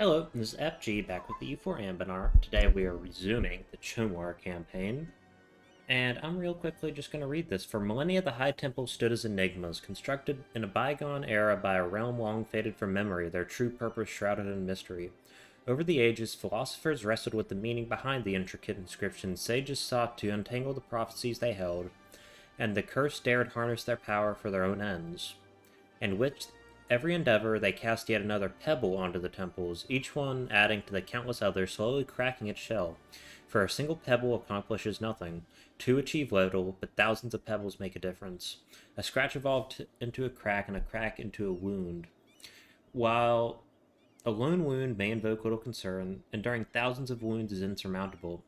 Hello, this is FG back with the E4 Anbennar. Today we are resuming the Chonwar campaign. And I'm real quickly just going to read this. For millennia, the High Temple stood as enigmas, constructed in a bygone era by a realm long faded from memory, their true purpose shrouded in mystery. Over the ages, philosophers wrestled with the meaning behind the intricate inscriptions, sages sought to untangle the prophecies they held, and the cursed dared harness their power for their own ends. And with every endeavor, they cast yet another pebble onto the temples, each one adding to the countless others, slowly cracking its shell. For a single pebble accomplishes nothing. Two achieve little, but thousands of pebbles make a difference. A scratch evolved into a crack, and a crack into a wound. While a lone wound may invoke little concern, enduring thousands of wounds is insurmountable.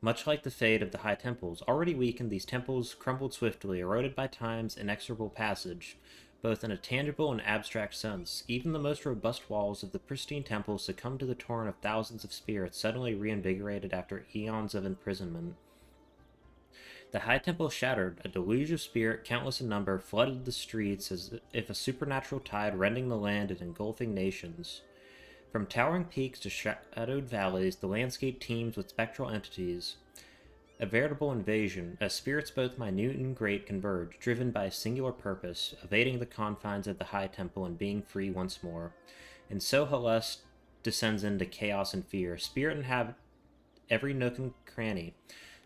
Much like the fate of the high temples, already weakened, these temples crumbled swiftly, eroded by time's inexorable passage, both in a tangible and abstract sense. Even the most robust walls of the pristine temple succumbed to the torrent of thousands of spirits suddenly reinvigorated after eons of imprisonment. The high temple shattered, a deluge of spirit, countless in number, flooded the streets as if a supernatural tide rending the land and engulfing nations. From towering peaks to shadowed valleys, the landscape teems with spectral entities. A veritable invasion, as spirits both minute and great converge, driven by a singular purpose, evading the confines of the High Temple and being free once more. And so Haless descends into chaos and fear. Spirit inhabit every nook and cranny.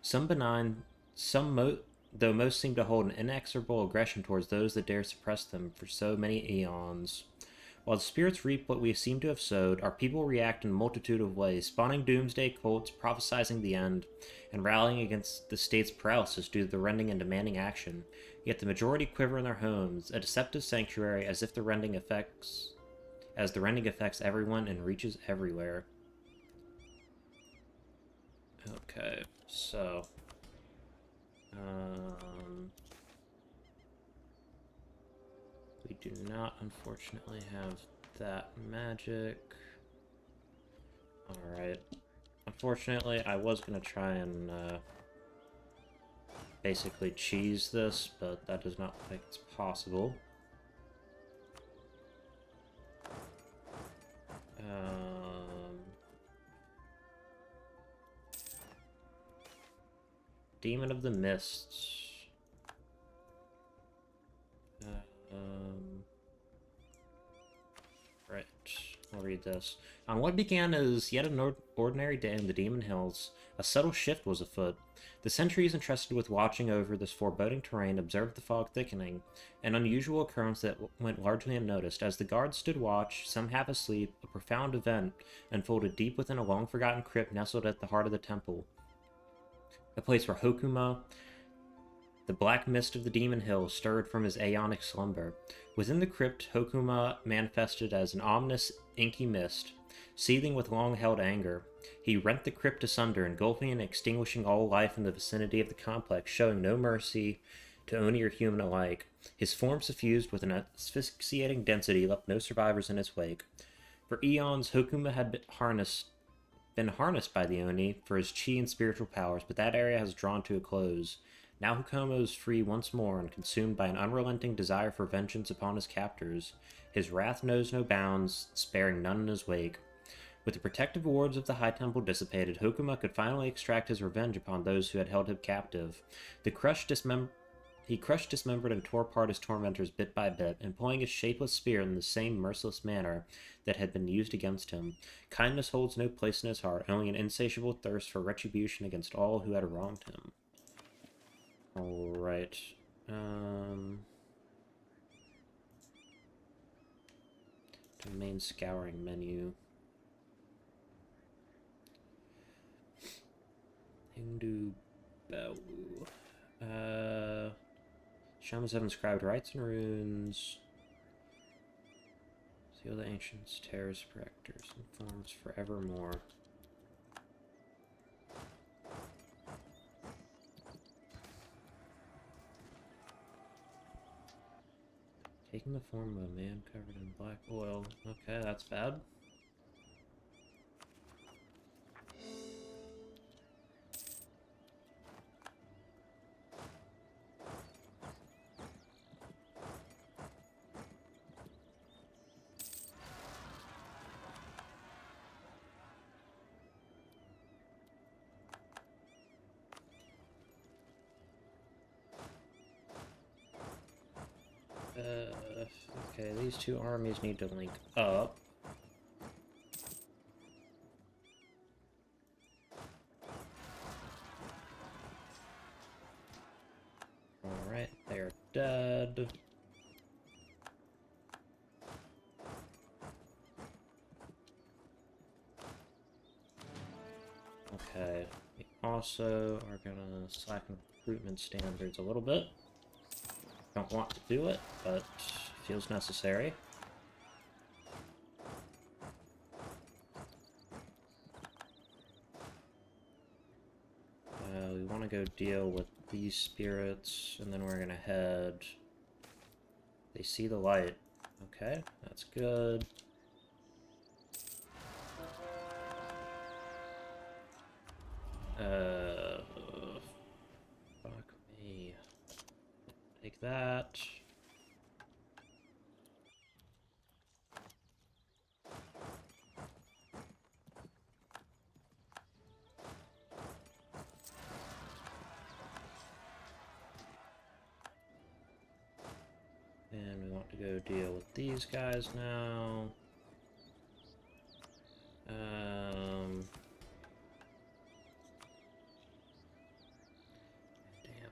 Some benign, some mo- though most seem to hold an inexorable aggression towards those that dare suppress them for so many eons. While the spirits reap what we seem to have sowed, our people react in a multitude of ways, spawning doomsday cults, prophesizing the end, and rallying against the state's paralysis due to the rending and demanding action. Yet the majority quiver in their homes, a deceptive sanctuary as if the rending affects as the rending affects everyone and reaches everywhere. Okay, so um we do not, unfortunately, have that magic. Alright. Unfortunately, I was going to try and uh, basically cheese this, but that does not look like it's possible. Um, Demon of the Mists. Um, I'll read this. On what began as yet an ordinary day in the Demon Hills, a subtle shift was afoot. The sentries entrusted with watching over this foreboding terrain observed the fog thickening, an unusual occurrence that went largely unnoticed. As the guards stood watch, some half asleep, a profound event unfolded deep within a long-forgotten crypt nestled at the heart of the temple. A place where Hokuma, the black mist of the Demon Hill stirred from his aeonic slumber. Within the crypt, Hokuma manifested as an ominous, inky mist, seething with long-held anger. He rent the crypt asunder, engulfing and extinguishing all life in the vicinity of the complex, showing no mercy to Oni or human alike. His form suffused with an asphyxiating density left no survivors in its wake. For eons, Hokuma had been harnessed, been harnessed by the Oni for his chi and spiritual powers, but that area has drawn to a close. Now Hokuma is free once more and consumed by an unrelenting desire for vengeance upon his captors. His wrath knows no bounds, sparing none in his wake. With the protective wards of the High Temple dissipated, Hokuma could finally extract his revenge upon those who had held him captive. The crushed he crushed, dismembered, and tore apart his tormentors bit by bit, employing his shapeless spear in the same merciless manner that had been used against him. Kindness holds no place in his heart, only an insatiable thirst for retribution against all who had wronged him. Alright. Um, main scouring menu. Hindu Bawu. Uh, shamans have inscribed rites and runes. Seal the ancients, terrors, protectors, and forms forevermore. Taking the form of a man covered in black oil. Okay, that's bad. Okay, these two armies need to link up. Alright, they're dead. Okay, we also are gonna slacken recruitment standards a little bit. Don't want to do it, but feels necessary. Uh, we want to go deal with these spirits, and then we're gonna head... They see the light. Okay, that's good. Uh, fuck me. Take that. These guys now. Um, damn.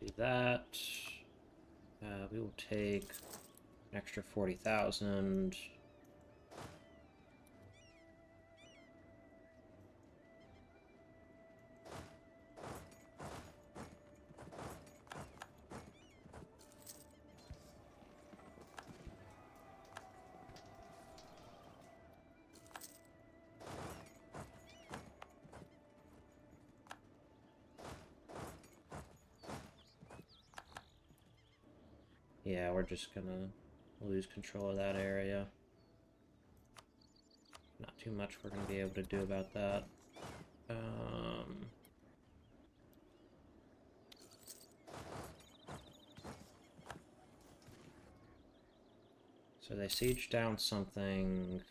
Do that. Uh, we will take an extra 40,000. Just gonna lose control of that area. Not too much we're gonna be able to do about that. Um... So they siege down something.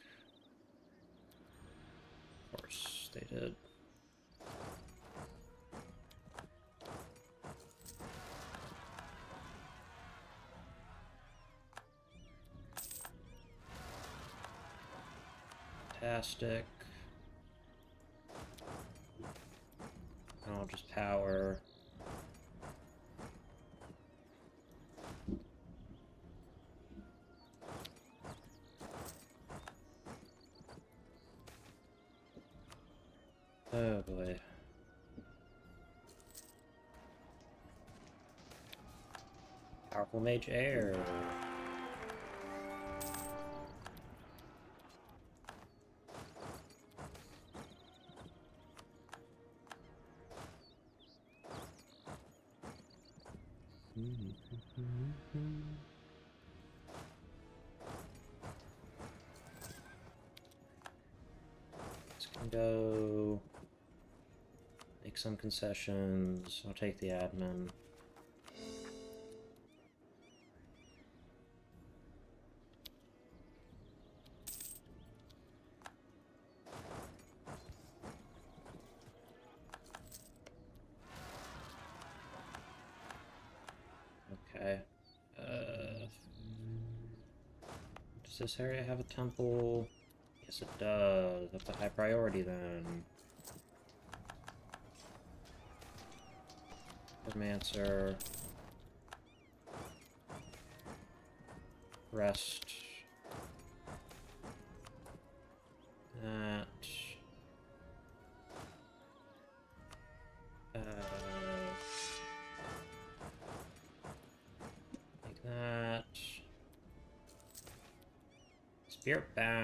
Of course, they did. Fantastic. I'll just power. Oh boy. Powerful mage air. Some concessions. I'll take the admin. Okay. Uh, does this area have a temple? Yes, it does. That's a high priority then. Romancer. Rest. That. Uh, like that. Spirit bound.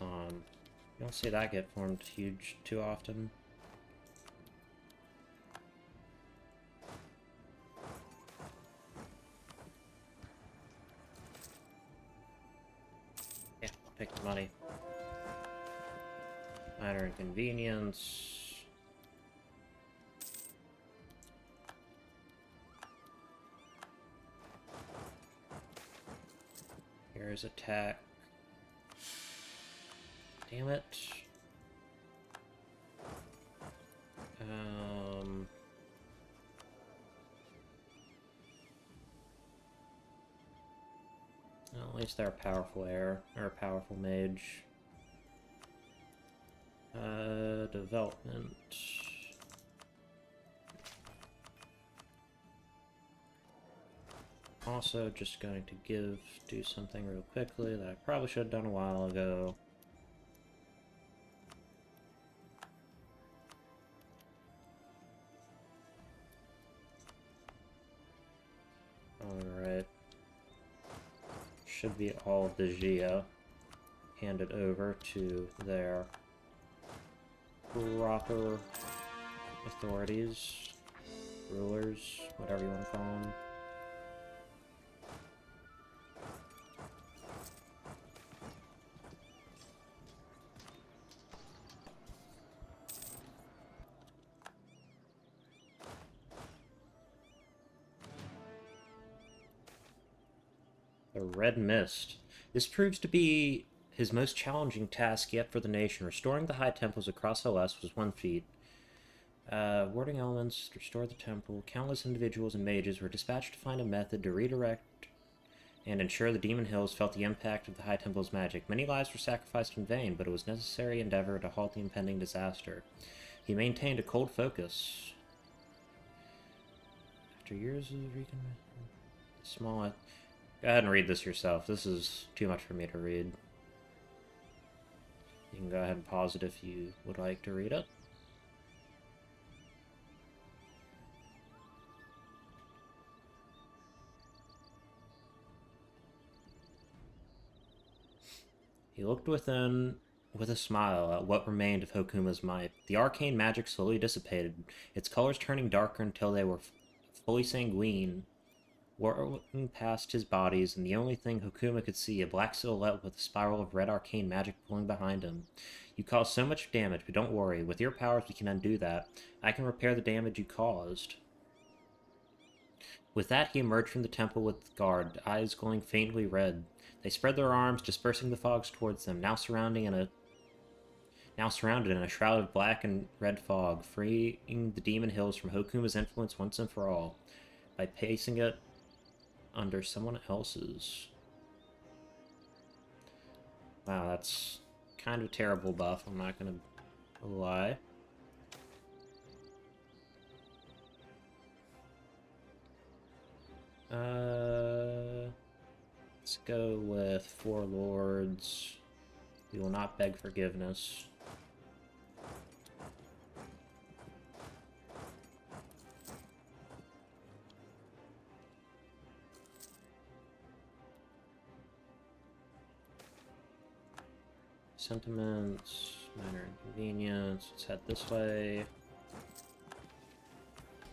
On. You don't see that get formed huge too often. Yeah, pick the money. Minor inconvenience. Here's attack. Least they're a powerful heir, or a powerful mage. Uh, development. Also, just going to give, do something real quickly that I probably should have done a while ago. All of the Jia handed over to their proper authorities, rulers, whatever you want to call them. Red Mist. This proves to be his most challenging task yet for the nation. Restoring the high temples across LS was one feat. Uh, warding elements, restore the temple. Countless individuals and mages were dispatched to find a method to redirect and ensure the Demon Hills felt the impact of the High Temple's magic. Many lives were sacrificed in vain, but it was necessary endeavor to halt the impending disaster. He maintained a cold focus. After years of recon... Small... Go ahead and read this yourself. This is too much for me to read. You can go ahead and pause it if you would like to read it. He looked within with a smile at what remained of Hokuma's might. The arcane magic slowly dissipated, its colors turning darker until they were fully sanguine, whirling past his bodies, and the only thing Hokuma could see, a black silhouette with a spiral of red arcane magic pulling behind him. You caused so much damage, but don't worry. With your powers, we can undo that. I can repair the damage you caused. With that, he emerged from the temple with guard, eyes glowing faintly red. They spread their arms, dispersing the fogs towards them, now surrounding in a now surrounded in a shroud of black and red fog, freeing the demon hills from Hokuma's influence once and for all. By pacing it under someone else's. Wow, that's kind of terrible buff, I'm not gonna lie. Uh, let's go with Four Lords. We will not beg forgiveness. Sentiments, minor inconvenience. Let's head this way.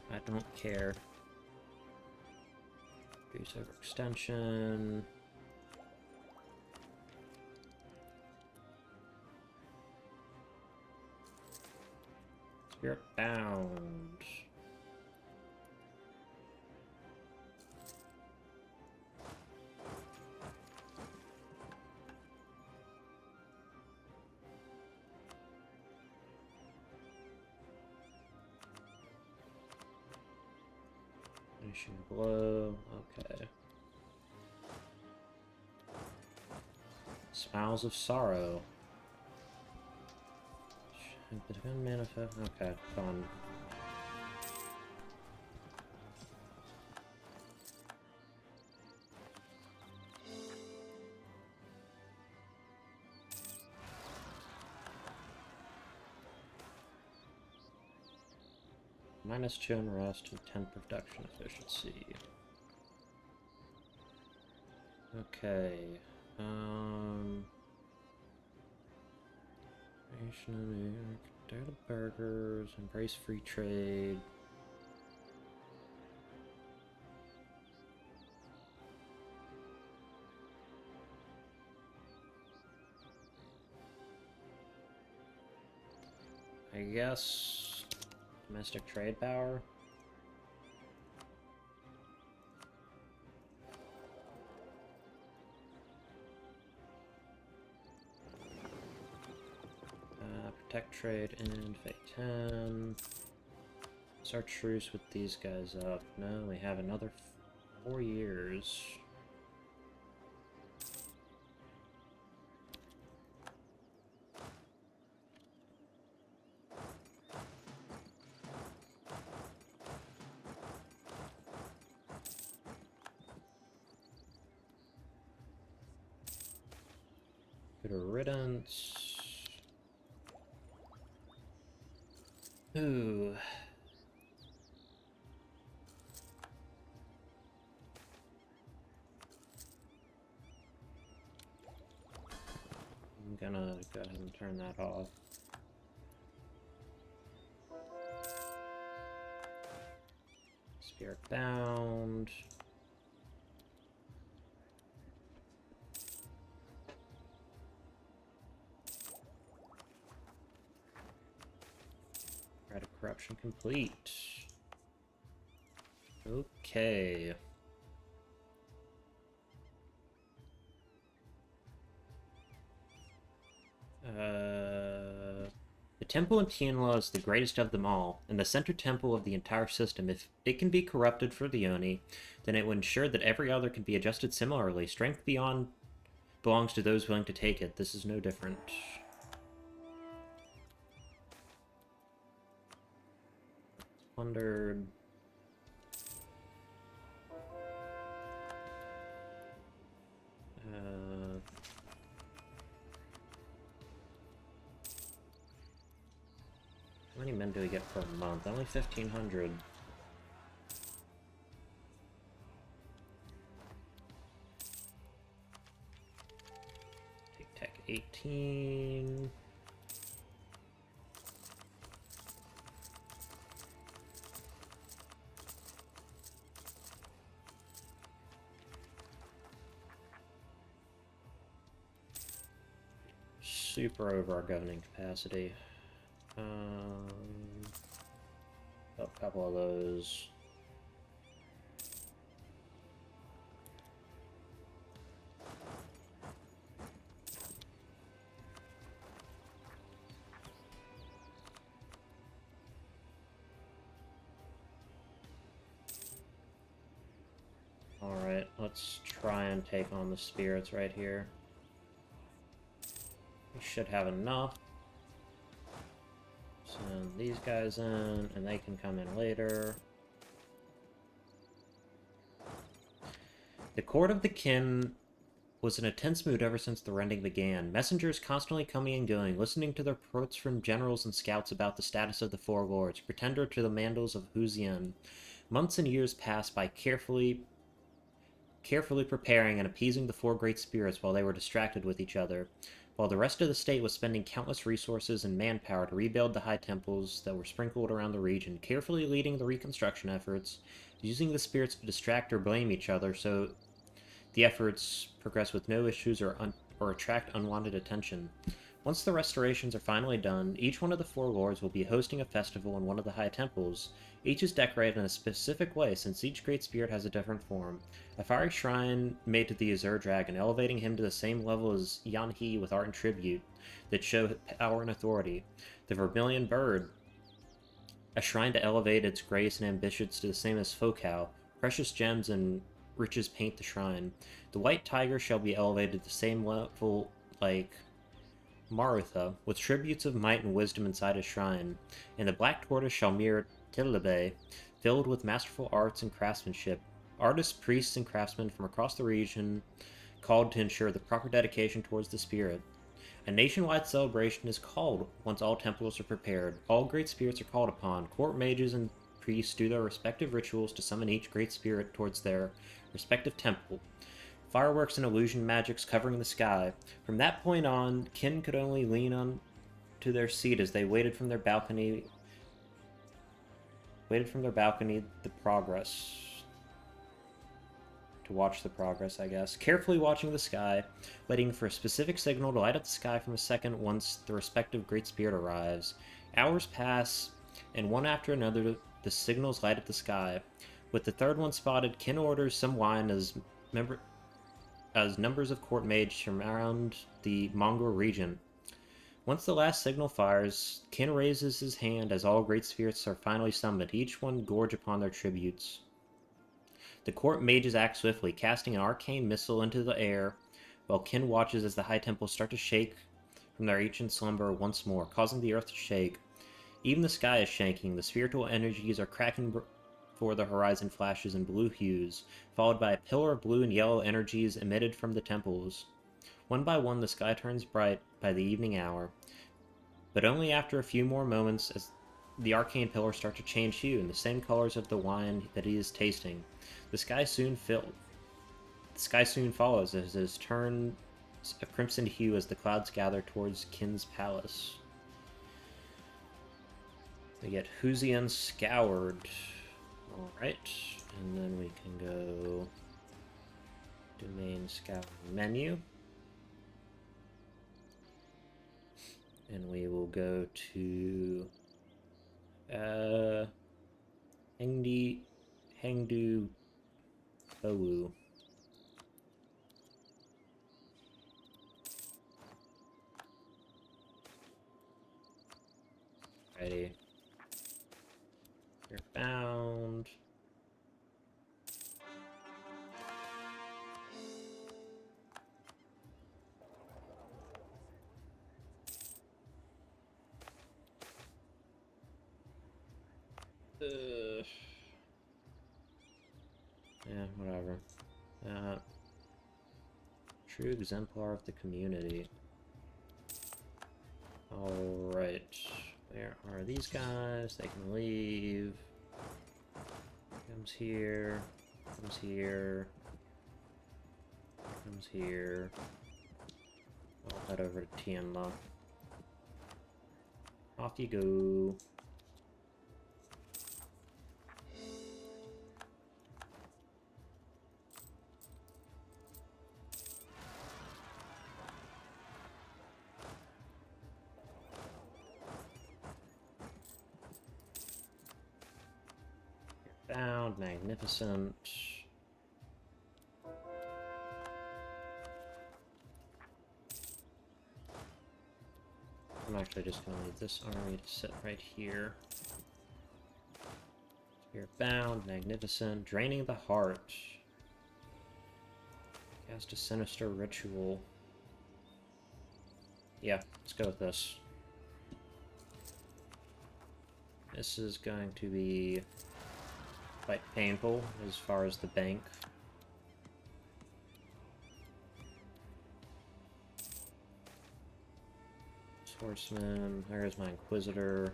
I don't care. Reduce overextension. Spirit bound. Blow. Okay. Smiles of sorrow. Manifest. Okay, fun. minus 2 in rest and 10 production efficiency. Okay. Um... Data burgers, embrace free trade. I guess domestic trade power. Uh, protect trade and Fate 10. Start truce with these guys up. No, we have another four years. Corruption complete. Okay. Uh, the temple in Tianla is the greatest of them all, and the center temple of the entire system. If it can be corrupted for the Oni, then it will ensure that every other can be adjusted similarly. Strength beyond belongs to those willing to take it. This is no different. Plundered. Uh, how many men do we get per month? Only 1,500. Take tech 18. Super over our governing capacity. Um, a couple of those. Alright, let's try and take on the spirits right here. Should have enough. Send these guys in, and they can come in later. The court of the kin was in a tense mood ever since the rending began. Messengers constantly coming and going, listening to the reports from generals and scouts about the status of the Four Lords, pretender to the Mandals of Huzian. Months and years passed by carefully carefully preparing and appeasing the four great spirits while they were distracted with each other while the rest of the state was spending countless resources and manpower to rebuild the high temples that were sprinkled around the region, carefully leading the reconstruction efforts, using the spirits to distract or blame each other so the efforts progress with no issues or, or attract unwanted attention. Once the restorations are finally done, each one of the four lords will be hosting a festival in one of the high temples, each is decorated in a specific way, since each great spirit has a different form. A fiery shrine made to the Azure Dragon, elevating him to the same level as Yanhi with art and tribute that show power and authority. The Vermilion Bird, a shrine to elevate its grace and ambitions to the same as Fokau. Precious gems and riches paint the shrine. The White Tiger shall be elevated to the same level like Marutha, with tributes of might and wisdom inside a shrine. And the Black Tortoise shall mirror Tilibay, filled with masterful arts and craftsmanship. Artists, priests, and craftsmen from across the region called to ensure the proper dedication towards the spirit. A nationwide celebration is called once all temples are prepared. All great spirits are called upon. Court mages and priests do their respective rituals to summon each great spirit towards their respective temple. Fireworks and illusion magics covering the sky. From that point on, kin could only lean on to their seat as they waited from their balcony waited from their balcony the progress to watch the progress, I guess. Carefully watching the sky, waiting for a specific signal to light up the sky from a second once the respective Great Spirit arrives. Hours pass, and one after another, the signals light up the sky. With the third one spotted, Kin orders some wine as member as numbers of court maids surround the Mongol region. Once the last signal fires, Kin raises his hand as all great spirits are finally summoned, each one gorge upon their tributes. The court mages act swiftly, casting an arcane missile into the air, while Kin watches as the high temples start to shake from their ancient slumber once more, causing the earth to shake. Even the sky is shaking, the spiritual energies are cracking the horizon flashes in blue hues, followed by a pillar of blue and yellow energies emitted from the temples. One by one, the sky turns bright by the evening hour, but only after a few more moments as the arcane pillars start to change hue in the same colors of the wine that he is tasting. The sky soon filled. The sky soon follows as it turns a crimson hue as the clouds gather towards Kin's palace. They get Huzian scoured. Alright, and then we can go domain scout menu. And we will go to uh Hengdi Hengdu Bowu. Ready. True exemplar of the community. Alright. Where are these guys? They can leave. Comes here. Comes here. Comes here. I'll head over to Tianma. Off you go. Magnificent. I'm actually just going to leave this army to sit right here. Spirit bound, magnificent, draining the heart. Cast a sinister ritual. Yeah, let's go with this. This is going to be quite painful as far as the bank. Swordsman, there's my Inquisitor.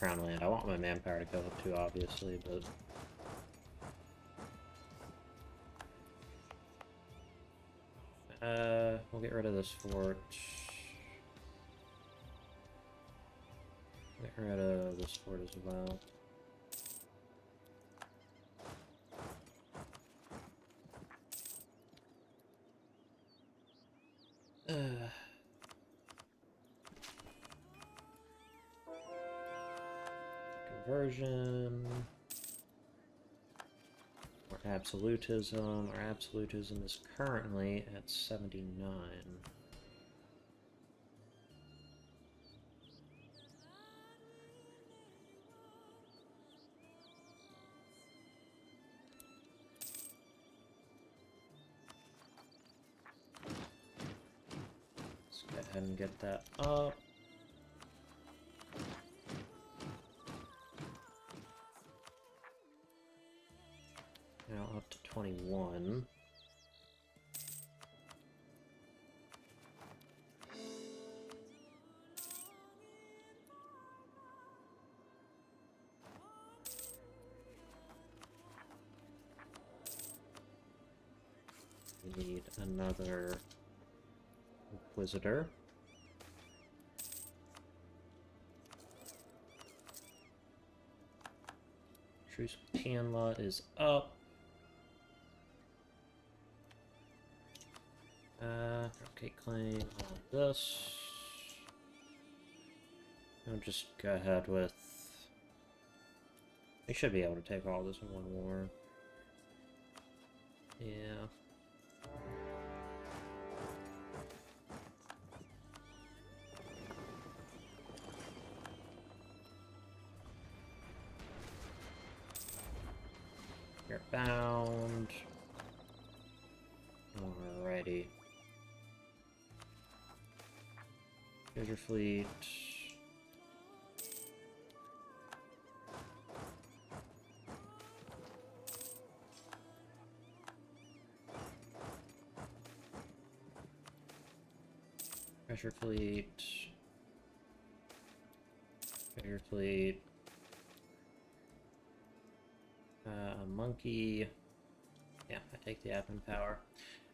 Crown land. I want my manpower to go up too, obviously, but... Uh, we'll get rid of this fort. Get rid of this fort as well. Absolutism. Our absolutism is currently at 79. Need another Inquisitor. Truce Panla is up. Uh, okay, claim all this. I'll just go ahead with... We should be able to take all this in one war. Yeah. Pressure fleet. Pressure fleet. Uh, monkey. Yeah, I take the admin power.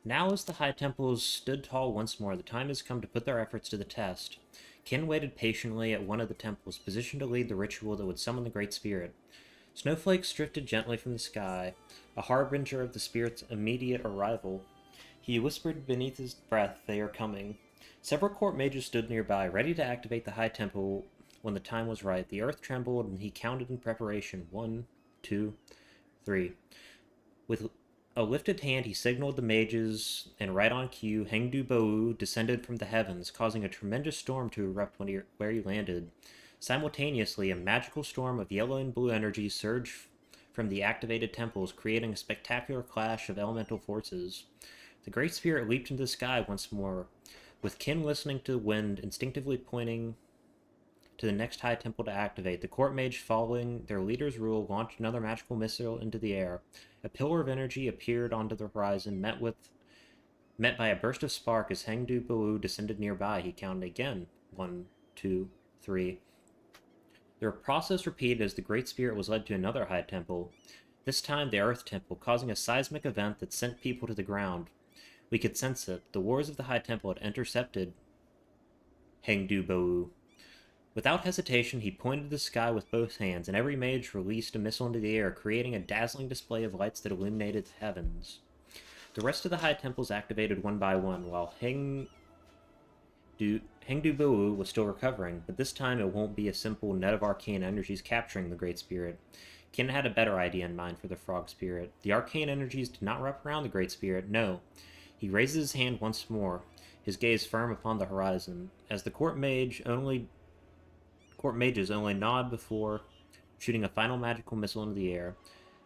Now as the High Temples stood tall once more, the time has come to put their efforts to the test. Kin waited patiently at one of the temples, positioned to lead the ritual that would summon the Great Spirit. Snowflakes drifted gently from the sky, a harbinger of the Spirit's immediate arrival. He whispered beneath his breath, They are coming. Several court mages stood nearby, ready to activate the High Temple when the time was right. The earth trembled, and he counted in preparation. One, two, three. With a lifted hand, he signaled the mages, and right on cue, Hengdu Bou descended from the heavens, causing a tremendous storm to erupt when he, where he landed. Simultaneously, a magical storm of yellow and blue energy surged from the activated temples, creating a spectacular clash of elemental forces. The Great Spirit leaped into the sky once more, with Kin listening to the wind, instinctively pointing to the next high temple to activate. The court mage, following their leader's rule, launched another magical missile into the air. A pillar of energy appeared onto the horizon, met with met by a burst of spark as Hengdu Bou descended nearby. He counted again. One, two, three. The process repeated as the Great Spirit was led to another high temple, this time the Earth Temple, causing a seismic event that sent people to the ground. We could sense it. The wars of the High Temple had intercepted Hengdu Bou. Without hesitation, he pointed to the sky with both hands, and every mage released a missile into the air, creating a dazzling display of lights that illuminated the heavens. The rest of the High Temples activated one by one, while Heng Du Hengdu Bou was still recovering, but this time it won't be a simple net of arcane energies capturing the Great Spirit. Kin had a better idea in mind for the Frog Spirit. The arcane energies did not wrap around the Great Spirit, no. He raises his hand once more, his gaze firm upon the horizon. As the court mage only court mages only nod before shooting a final magical missile into the air.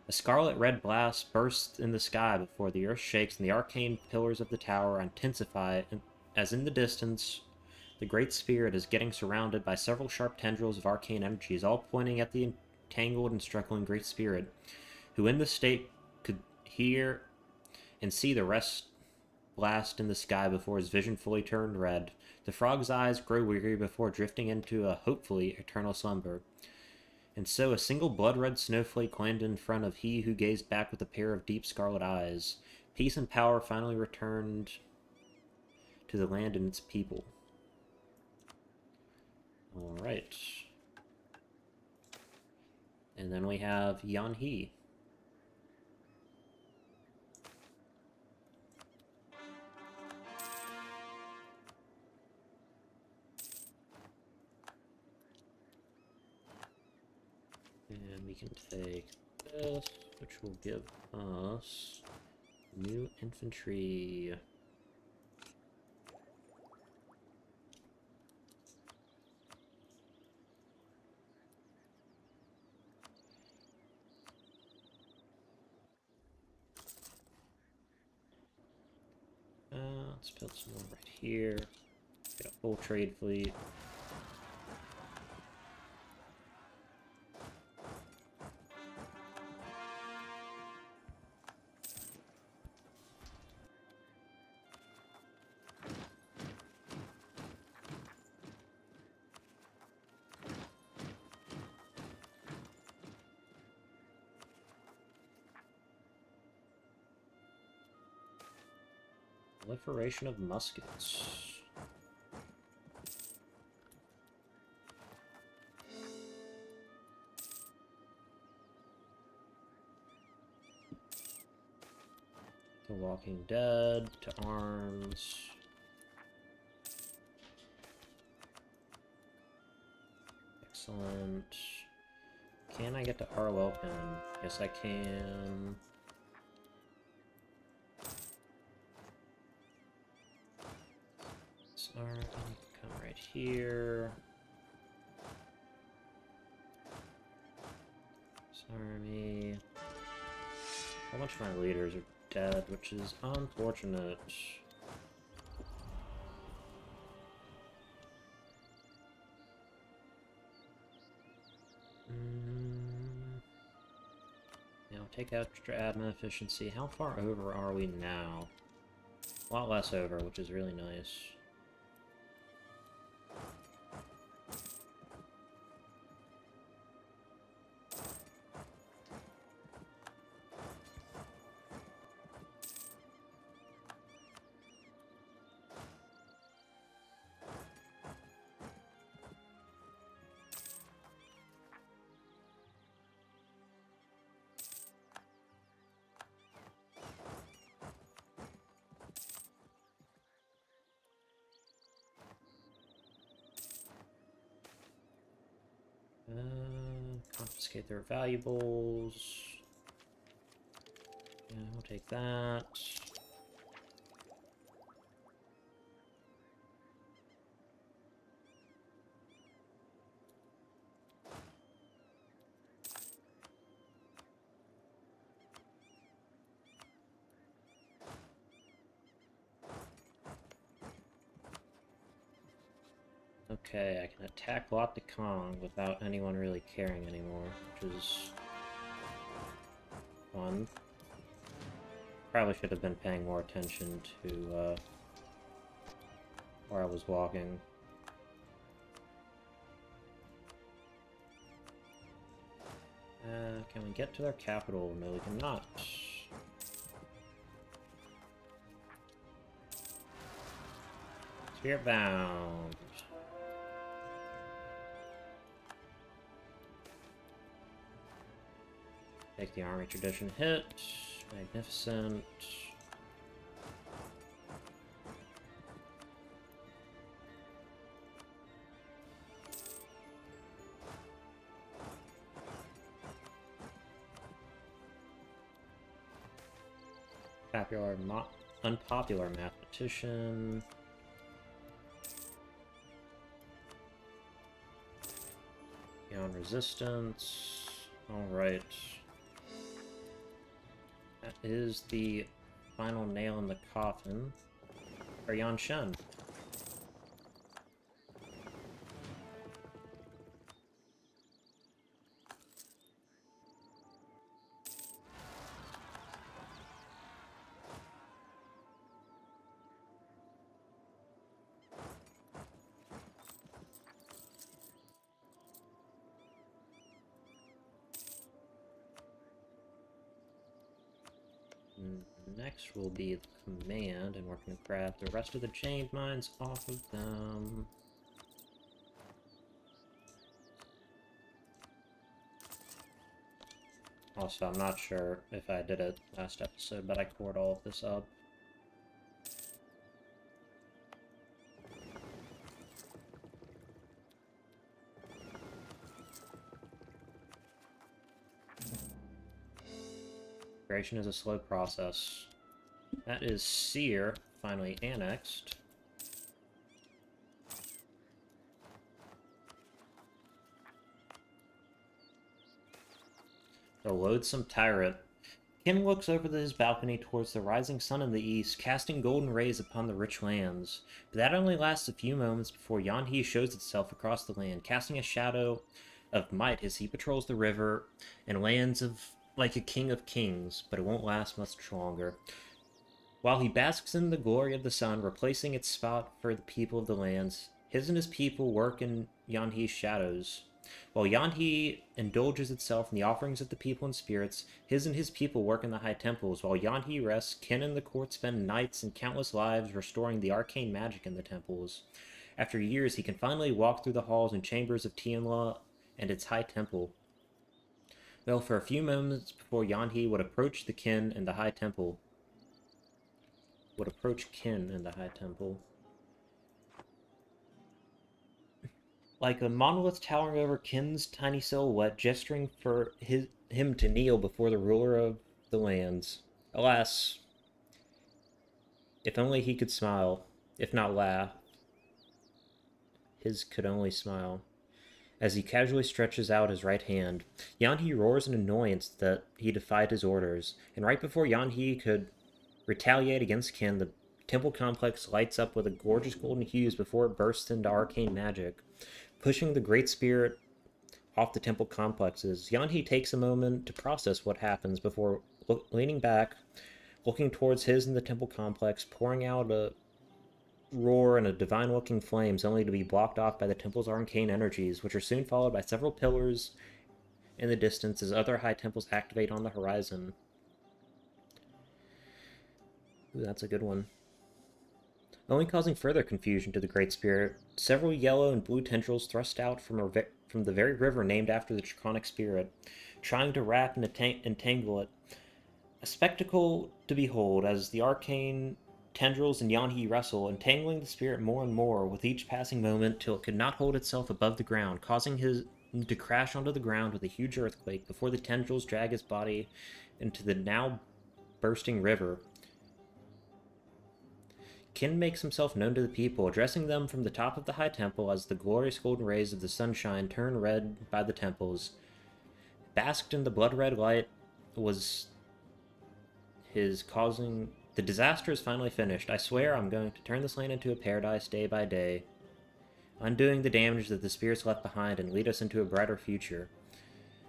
A scarlet red blast bursts in the sky before the earth shakes and the arcane pillars of the tower intensify as in the distance the great spirit is getting surrounded by several sharp tendrils of arcane energies, all pointing at the entangled and struggling great spirit, who in this state could hear and see the rest blast in the sky before his vision fully turned red. The frog's eyes grow weary before drifting into a hopefully eternal slumber. And so a single blood-red snowflake landed in front of he who gazed back with a pair of deep scarlet eyes. Peace and power finally returned to the land and its people. Alright. And then we have Yan He. Take this, which will give us new infantry. Uh, let's build some more right here. Get a full trade fleet. Proliferation of muskets. The Walking Dead to arms. Excellent. Can I get to Arwell Pen? Yes, I can. Here. Sorry. A much of my leaders are dead, which is unfortunate. Mm. Now take extra admin efficiency. How far over are we now? A lot less over, which is really nice. Their valuables. Yeah, we'll take that. Okay, I can attack Lot de Kong without anyone really caring anymore, which is fun. Probably should have been paying more attention to uh, where I was walking. Uh, can we get to their capital? No, we cannot. Spirit bound. Take the army tradition hit. Magnificent. Popular, unpopular mathematician. Beyond resistance. Alright. Is the final nail in the coffin for Yan Shen. Will be the command, and we're going to grab the rest of the chained mines off of them. Also, I'm not sure if I did it last episode, but I cored all of this up. Creation is a slow process. That is Seer, finally annexed. The loathsome tyrant. Ken looks over his balcony towards the rising sun in the east, casting golden rays upon the rich lands. But that only lasts a few moments before Yan He shows itself across the land, casting a shadow of might as he patrols the river and lands of like a king of kings, but it won't last much longer. While he basks in the glory of the sun, replacing its spot for the people of the lands, his and his people work in Yan He's shadows. While Yanhee indulges itself in the offerings of the people and spirits, his and his people work in the high temples. While Yanhee rests, Qin and the court spend nights and countless lives restoring the arcane magic in the temples. After years, he can finally walk through the halls and chambers of Tianla and its high temple. Well, for a few moments before Yanhee would approach the Qin and the high temple, would approach Qin in the high temple. Like a monolith towering over Qin's tiny silhouette, gesturing for his, him to kneel before the ruler of the lands. Alas, if only he could smile, if not laugh. His could only smile. As he casually stretches out his right hand, Yanhee roars in annoyance that he defied his orders, and right before Yanhee could retaliate against Ken, the temple complex lights up with a gorgeous golden hues before it bursts into arcane magic. Pushing the Great Spirit off the temple complexes, Yanhee takes a moment to process what happens before leaning back, looking towards his and the temple complex, pouring out a roar and a divine looking flames, only to be blocked off by the temple's arcane energies, which are soon followed by several pillars in the distance as other high temples activate on the horizon. Ooh, that's a good one only causing further confusion to the Great Spirit. Several yellow and blue tendrils thrust out from, from the very river named after the Draconic Spirit, trying to wrap and entangle it. A spectacle to behold as the arcane tendrils and Yanhee wrestle, entangling the spirit more and more with each passing moment till it could not hold itself above the ground, causing his to crash onto the ground with a huge earthquake before the tendrils drag his body into the now bursting river. Qin makes himself known to the people, addressing them from the top of the high temple as the glorious golden rays of the sunshine turn red by the temples. Basked in the blood-red light was his causing... The disaster is finally finished. I swear I'm going to turn this land into a paradise day by day, undoing the damage that the spirits left behind and lead us into a brighter future.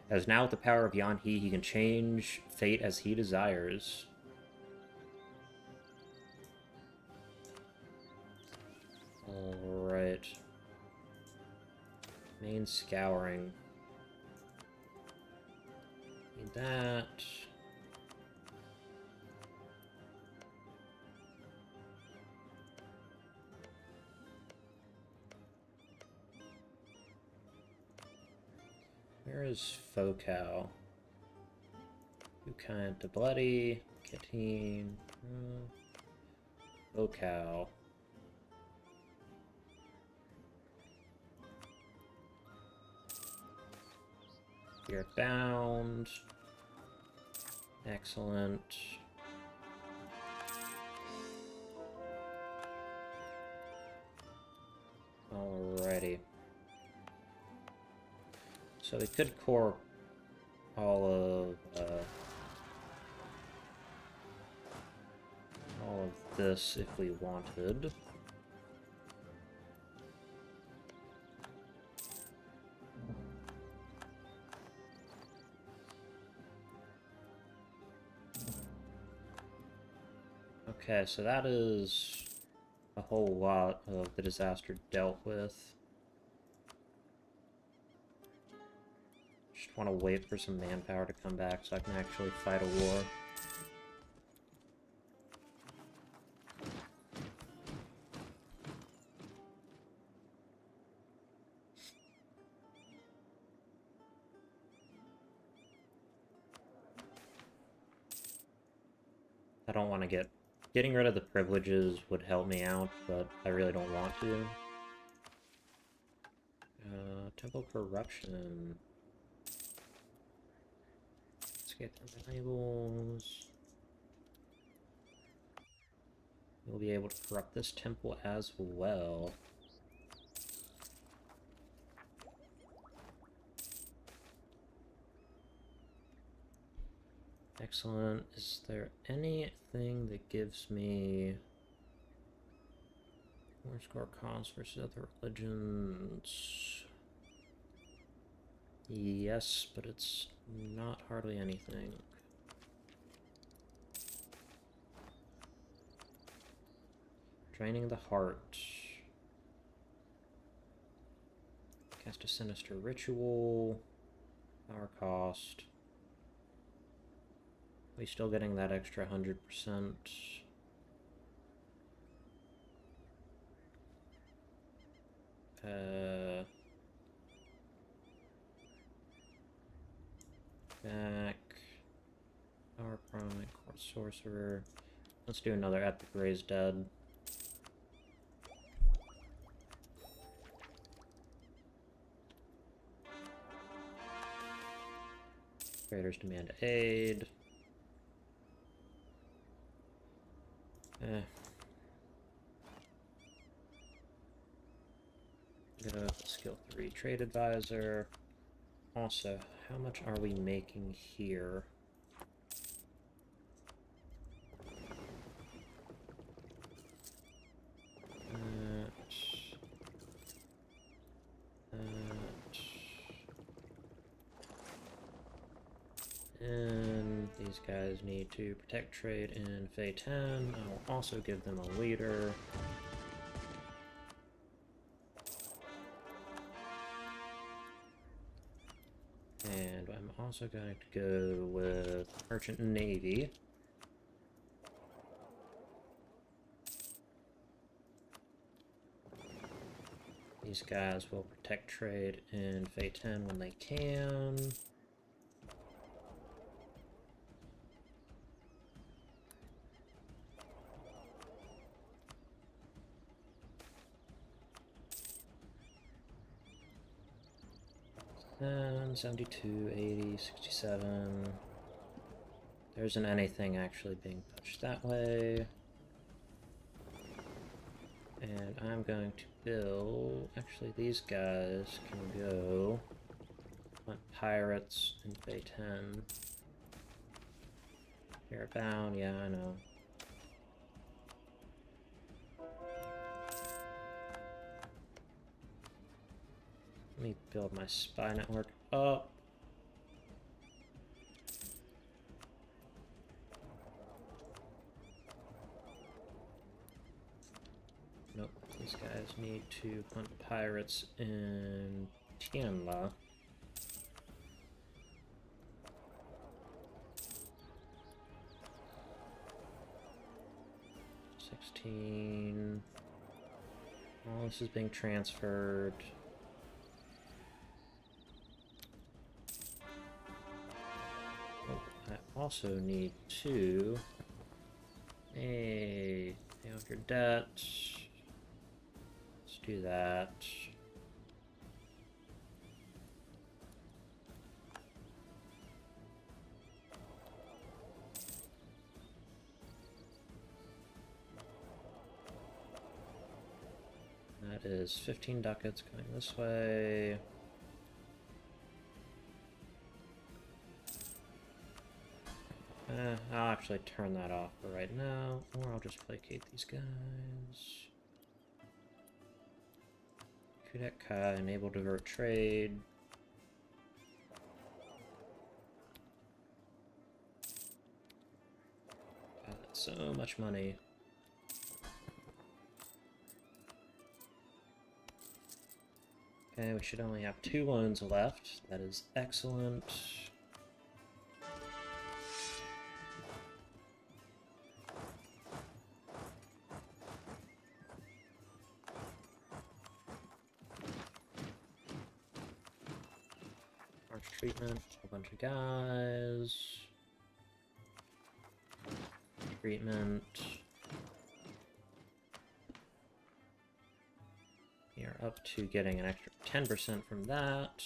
As now with the power of Yanhee, he can change fate as he desires. Alright. Main scouring. Need that. Where is Focal? You kind of bloody. Katine. Uh, Focal. You're bound. Excellent. Alrighty. So we could core all of uh, all of this if we wanted. Okay, so that is a whole lot of the disaster dealt with. Just want to wait for some manpower to come back so I can actually fight a war. I don't want to get Getting rid of the privileges would help me out, but I really don't want to. Uh, temple corruption. Let's get the valuables. We'll be able to corrupt this temple as well. Excellent. Is there anything that gives me more score costs versus other religions? Yes, but it's not hardly anything. Draining the heart. Cast a sinister ritual. Power cost. We still getting that extra hundred percent. Uh, back. Power Chronic, Court Sorcerer. Let's do another Epic Raise Dead. Traders demand aid. Eh. Go skill 3 trade advisor. Also, how much are we making here? And these guys need to protect trade in Fey 10. I'll also give them a leader. And I'm also going to go with Merchant Navy. These guys will protect trade in Fey 10 when they can. And 72, 80, 67. There isn't anything actually being pushed that way. And I'm going to build... Actually, these guys can go... Want pirates in Bay 10. You're bound, yeah, I know. Let me build my spy network up. Nope, these guys need to hunt pirates in Tianla. Sixteen. All this is being transferred. Also need to hey, pay off your debt. Let's do that. That is 15 ducats going this way. Uh, I'll actually turn that off for right now, or I'll just placate these guys. Kudek enable divert trade. So much money. Okay, we should only have two loans left. That is excellent. Guys. Treatment. We are up to getting an extra 10% from that.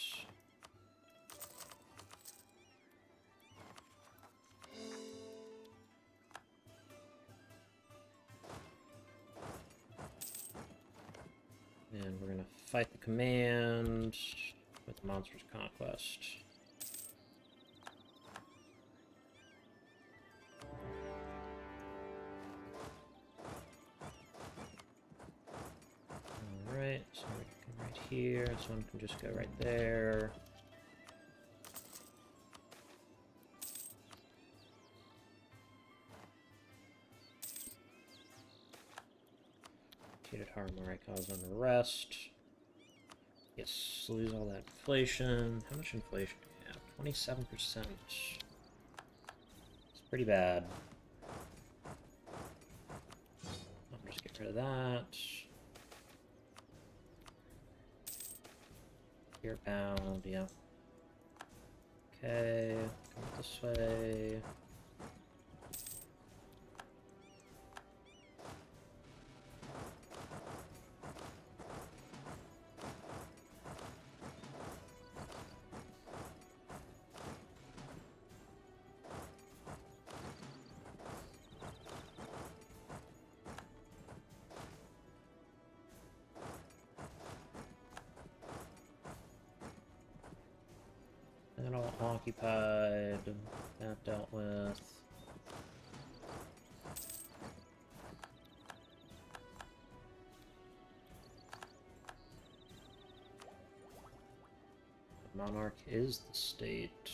And we're gonna fight the command with the Monsters Conquest. This one can just go right there. Heated Harbor Marikaz on the rest. Yes, lose all that inflation. How much inflation do we have? 27%. It's pretty bad. I'll just get rid of that. Gear pound, yeah. Okay, come this way. Monarch is the state.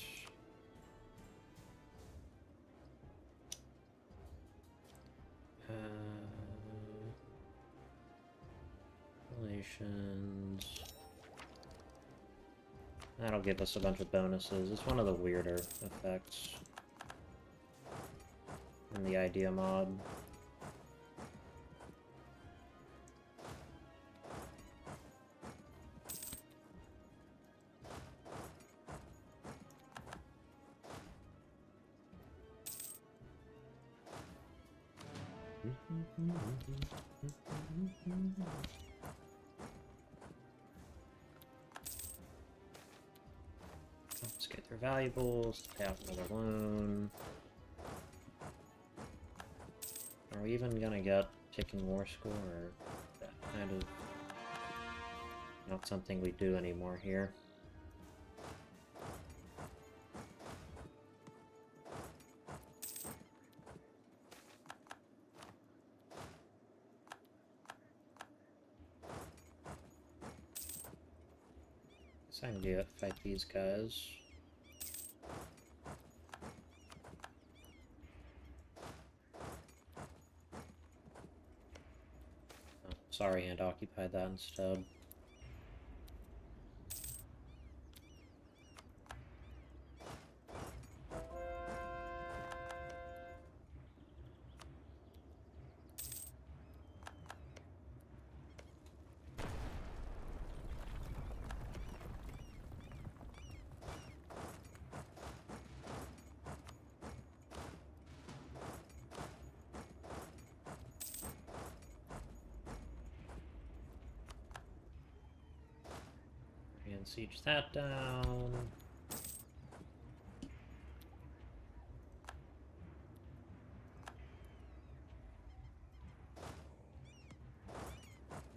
Uh, relations. That'll give us a bunch of bonuses. It's one of the weirder effects in the idea mod. Get their valuables, pay off another loan. Are we even gonna get ticking war score, or that kind of not something we do anymore here? I can do it, fight these guys. Oh, sorry, and occupied that instead. Siege that down.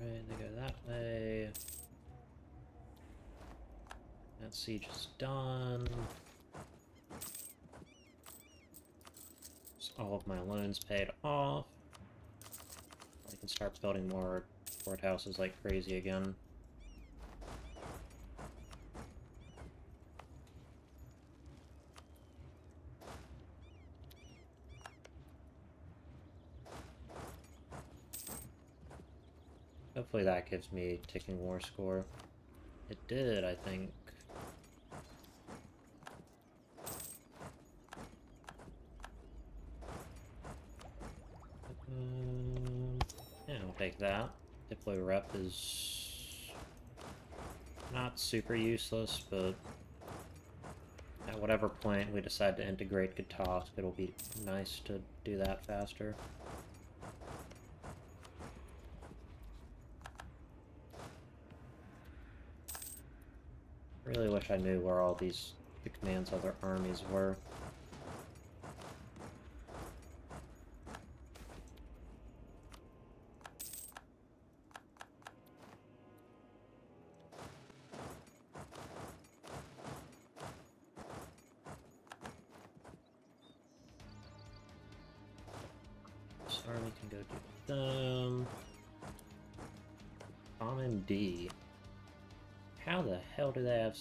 Right, they go that way. That siege is done. So all of my loans paid off. I can start building more courthouses like crazy again. That gives me ticking war score. It did, I think. Um, yeah, I'll take that. Diplo rep is not super useless, but at whatever point we decide to integrate Gatosk, it'll be nice to do that faster. Really wish I knew where all these the command's other armies were.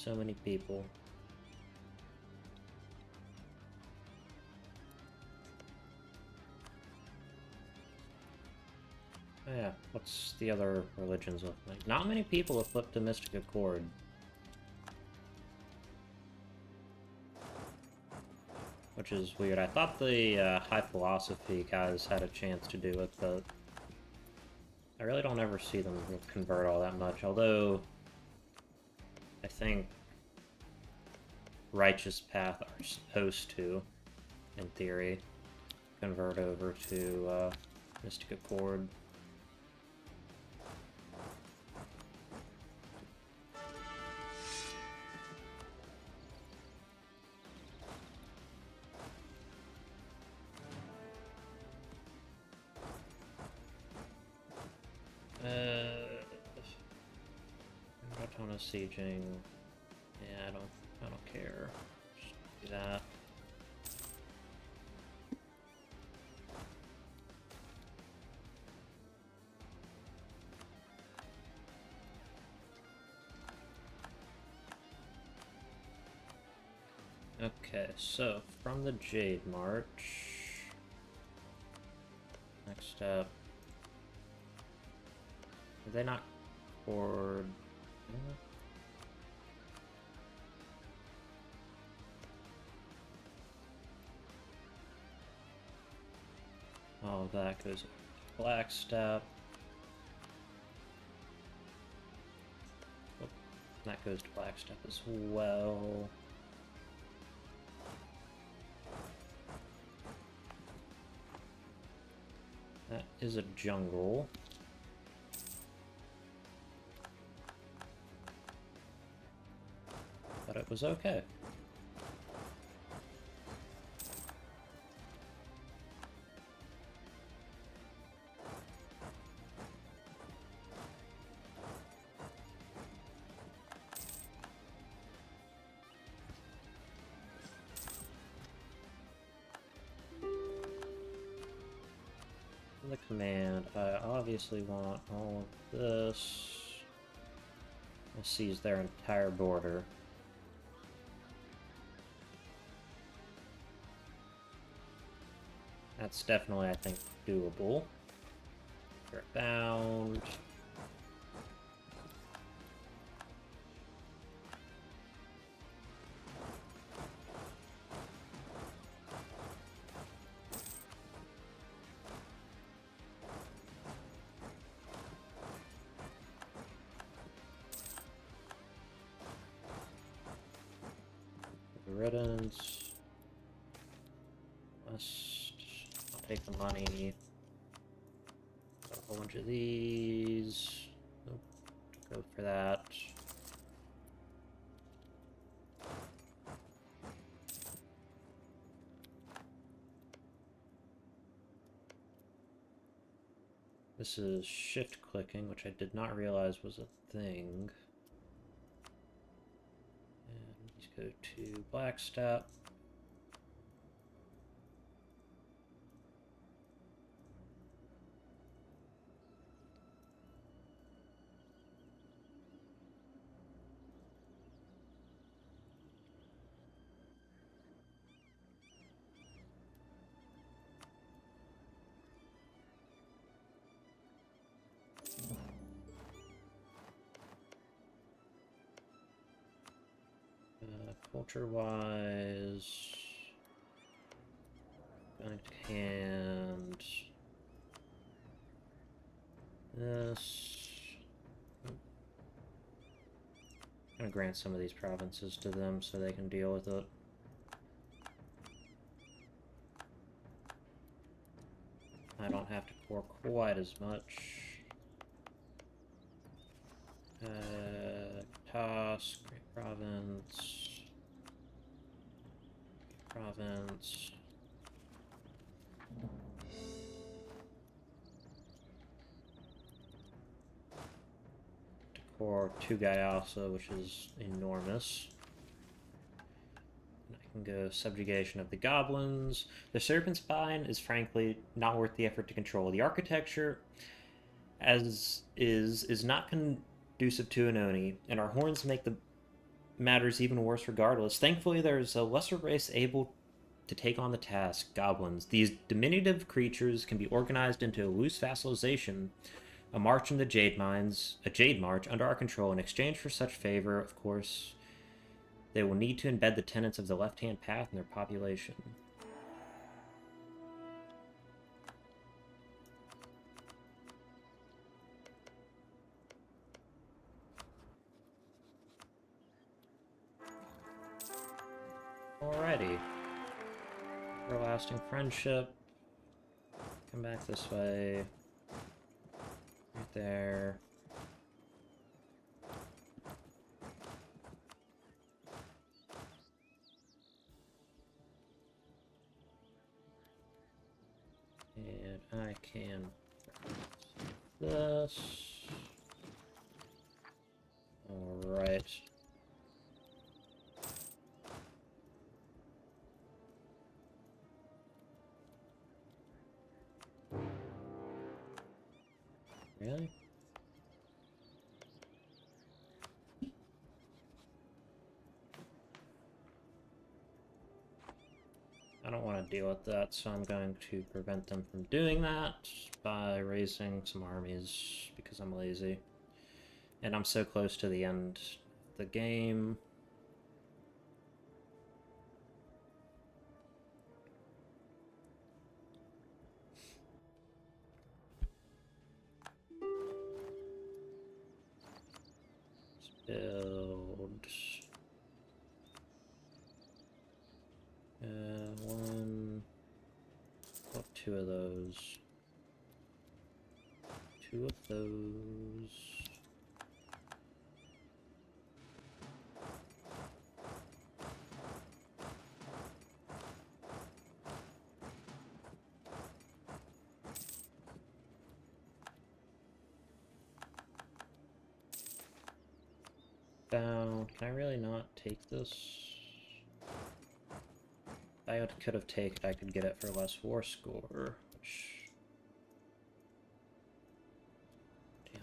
So many people? Oh yeah, what's the other religions look like? Not many people have flipped to Mystic Accord. Which is weird. I thought the uh, High Philosophy guys had a chance to do it, but... I really don't ever see them convert all that much, although... Think... Righteous Path are supposed to, in theory, convert over to uh, Mystic Accord. Sieging. Yeah, I don't I don't care. Just do that. Okay, so from the Jade March, next up, are they not cord? That goes Blackstep. Oh, that goes to black step as well. That is a jungle. But it was okay. Obviously want all of this. I'll seize their entire border. That's definitely, I think, doable. They're bound. Money. Got a whole bunch of these. Nope. Go for that. This is shift clicking, which I did not realize was a thing. go to Blackstep. Culture wise, going to hand this. I'm gonna grant some of these provinces to them so they can deal with it. I don't have to pour quite as much. Uh, task, Great Province province. Decor to Gaiasa, which is enormous. I can go subjugation of the goblins. The serpent spine is frankly not worth the effort to control. The architecture, as is, is not conducive to an Oni, and our horns make the matters even worse regardless. Thankfully, there's a lesser race able to take on the task, goblins. These diminutive creatures can be organized into a loose vassalization, a march in the Jade Mines, a Jade March under our control. In exchange for such favor, of course, they will need to embed the tenets of the left-hand path in their population. Alrighty. Everlasting friendship. Come back this way. Right there. And I can this. Alright. Really? I don't want to deal with that, so I'm going to prevent them from doing that by raising some armies because I'm lazy. And I'm so close to the end of the game. Build uh, one, what, two of those, two of those. Down. Can I really not take this? I could have taken. I could get it for less war score. Which... Damn.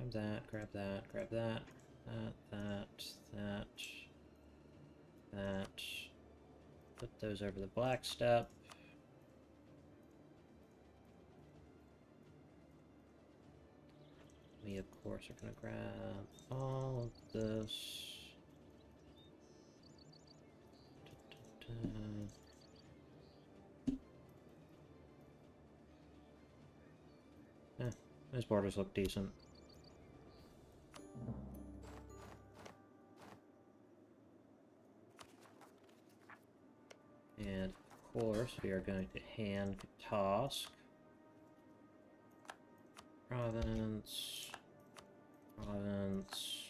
Grab that. Grab that. Grab that. That. That. That. That. Put those over the black step. Course, going to grab all of this. Da. Eh, those borders look decent. And, of course, we are going to hand task province province.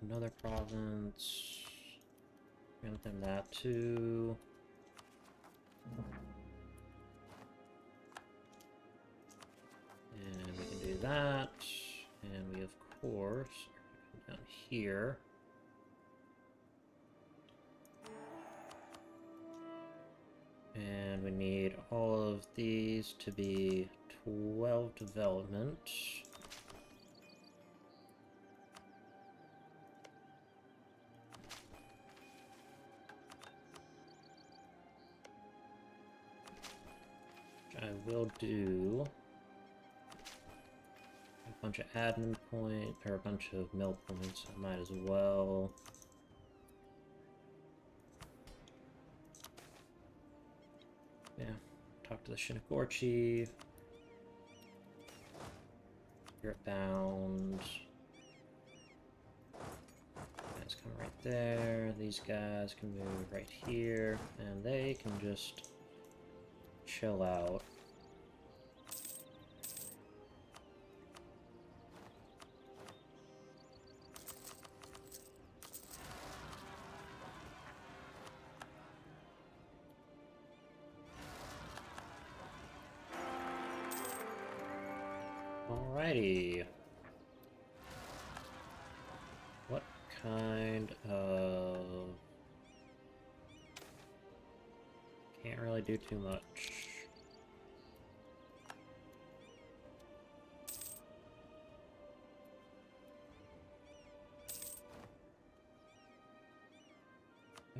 Another province. Grant them that too. And we can do that. And we of course down here. And we need all of these to be 12 development I will do a bunch of admin point or a bunch of mill points. I might as well. Yeah, talk to the Shinagorchi. Spirit bound. Guys come right there. These guys can move right here, and they can just chill out. Too much.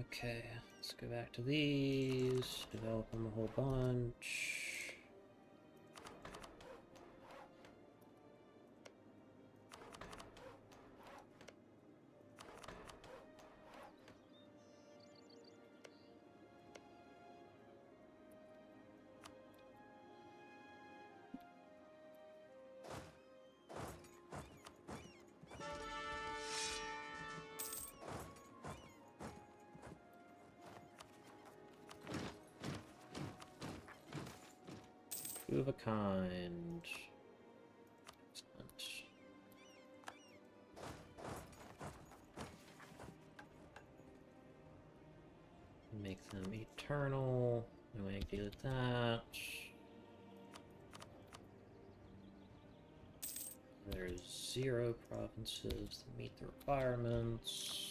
Okay, let's go back to these, develop them a whole bunch. Zero provinces that meet the requirements.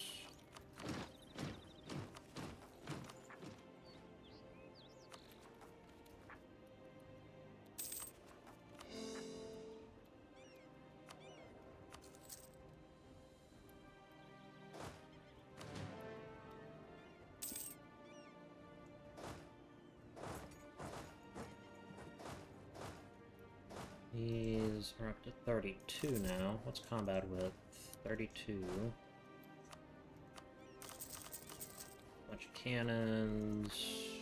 Are up to 32 now. What's combat with? 32. Bunch of cannons.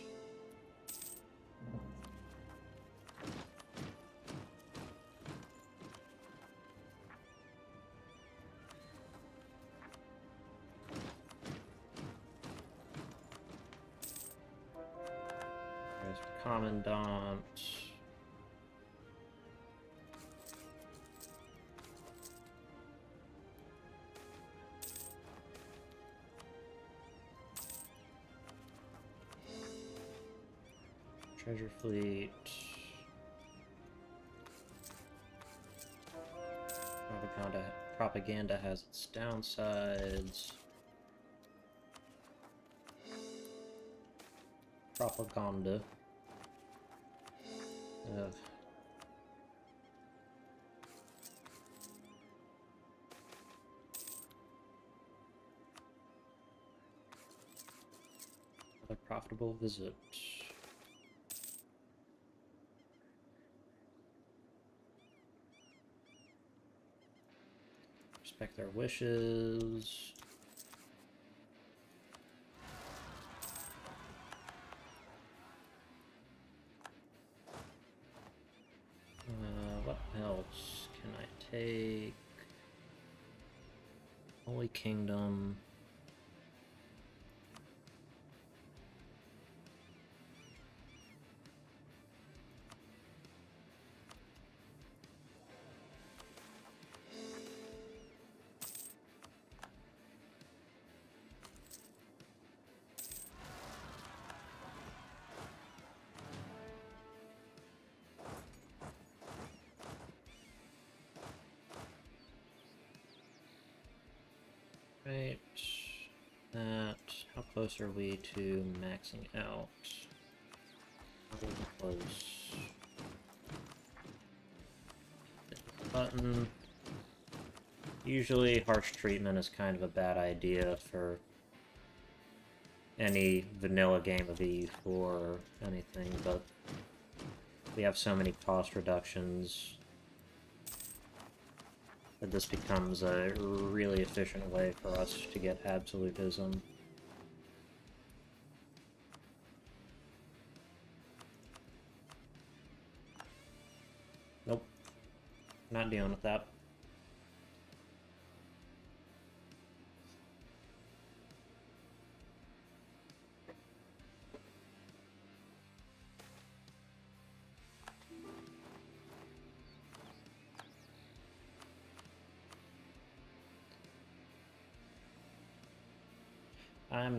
Treasure fleet. Propaganda, propaganda has its downsides. Propaganda. Ugh. Profitable visit. Respect their wishes. Uh, what else can I take? Holy Kingdom. Right. That. How close are we to maxing out? Close. Button. Usually, harsh treatment is kind of a bad idea for any vanilla game of Eve or anything, but we have so many cost reductions that this becomes a really efficient way for us to get absolutism. Nope. Not dealing with that.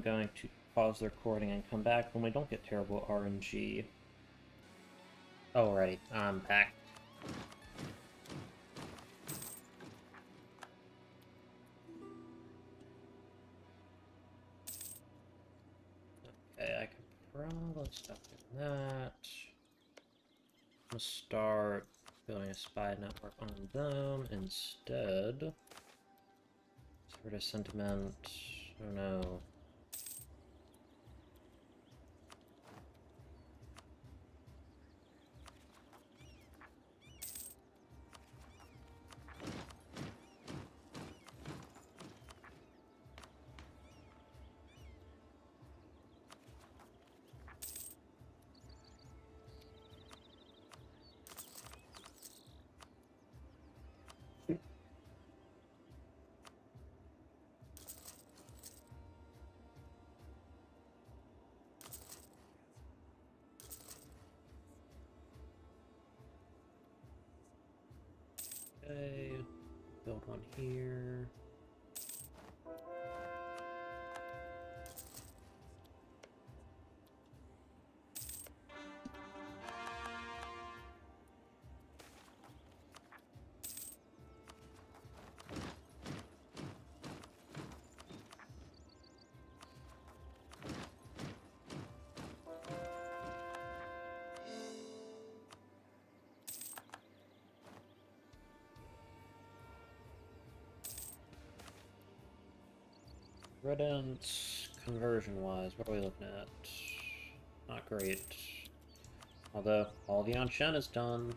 Going to pause the recording and come back when we don't get terrible RNG. Alrighty, I'm back. Okay, I can probably stop doing that. I'm gonna start building a spy network on them instead. Sort of sentiment. I don't know. Okay. Build one here. Redent, conversion-wise, what are we looking at? Not great. Although, all the Anshan is done.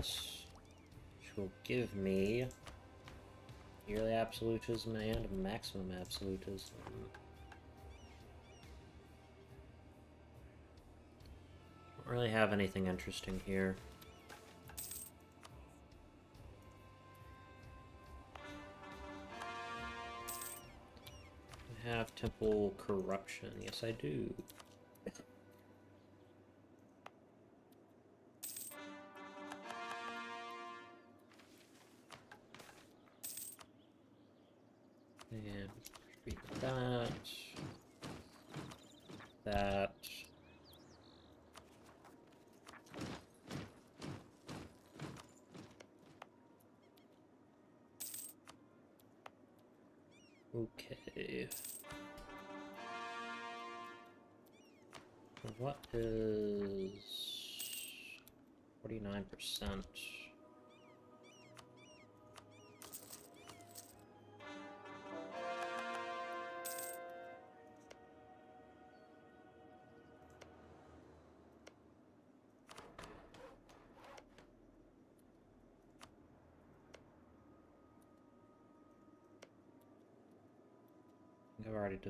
This, which will give me yearly absolutism and maximum absolutism. Don't really have anything interesting here. I have temple corruption. Yes, I do.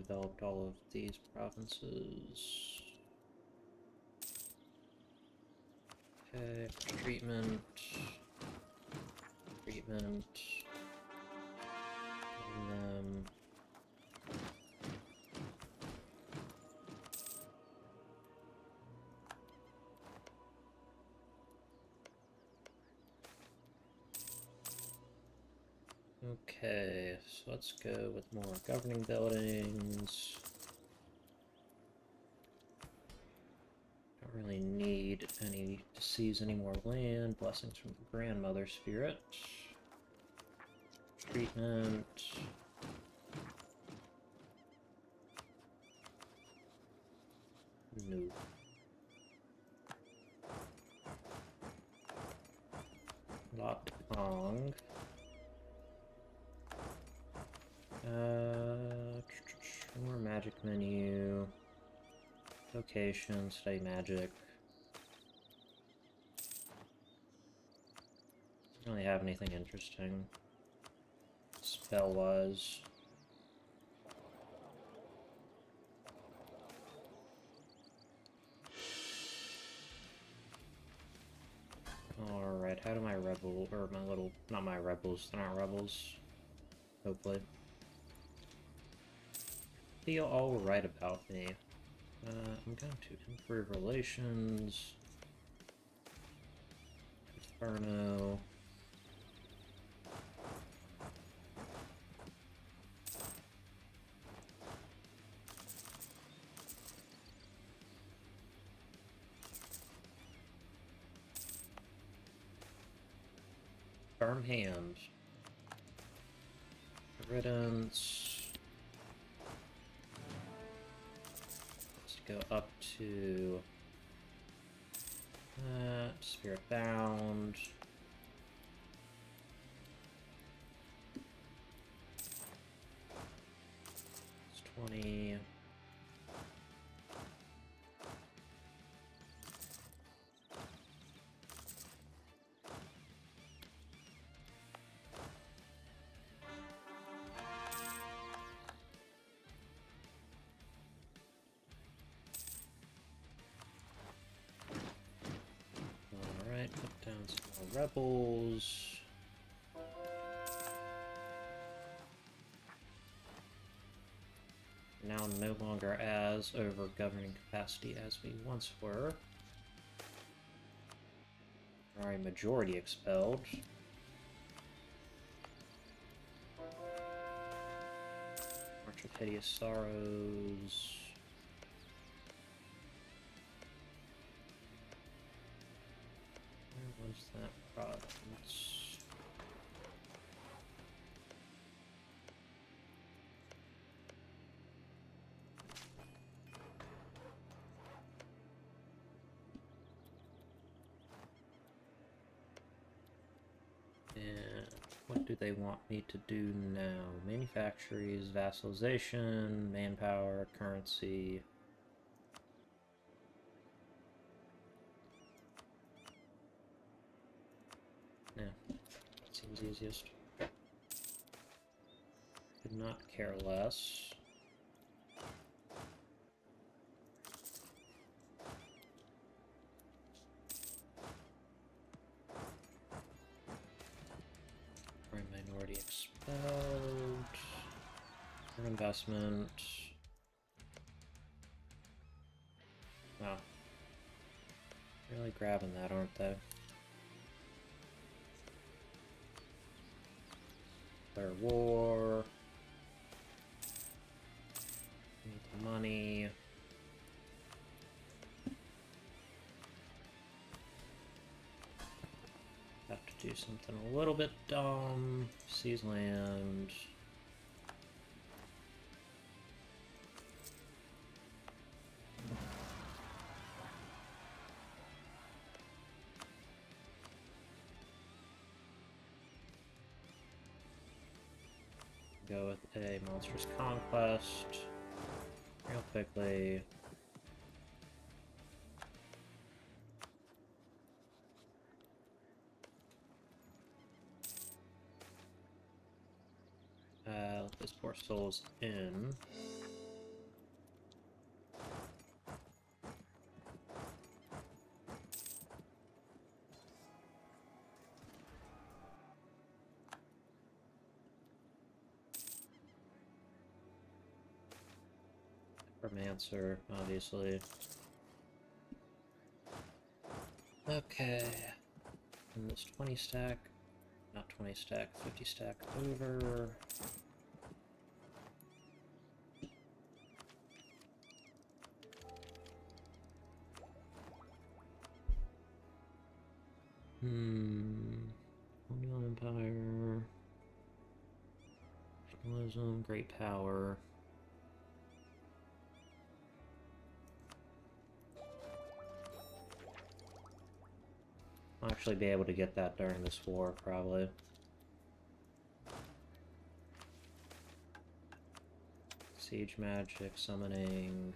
Developed all of these provinces. Okay, treatment. Treatment. Okay, so let's go with more governing buildings. Don't really need any to seize any more land. Blessings from the grandmother spirit. Treatment. No. Lot Kong. Uh, more magic menu. Location, study magic. Don't really have anything interesting. Spell wise. Alright, how do my rebel, or my little, not my rebels, they're not rebels. Hopefully feel all right about me. Uh, I'm going to improve relations. Inferno. Firm hands. Riddance. Go up to uh, Spirit Bound. It's 20. Rebels. Now no longer as over governing capacity as we once were. Our majority expelled. March of Hideous Sorrows. Where was that And what do they want me to do now? Manufactories, vassalization, manpower, currency. Yeah, easiest. Could not care less. Foreign minority expelled. For investment. Wow. Really grabbing that, aren't they? Declare war. Need money. Have to do something a little bit dumb. Seize land. Go with a monstrous conquest. Real quickly. Uh, let this poor souls in. Romancer, obviously. Okay. And this 20 stack, not 20 stack, 50 stack over. Hmm. Colonial Empire. Nationalism, Great Power. Actually be able to get that during this war, probably. Siege magic, summoning.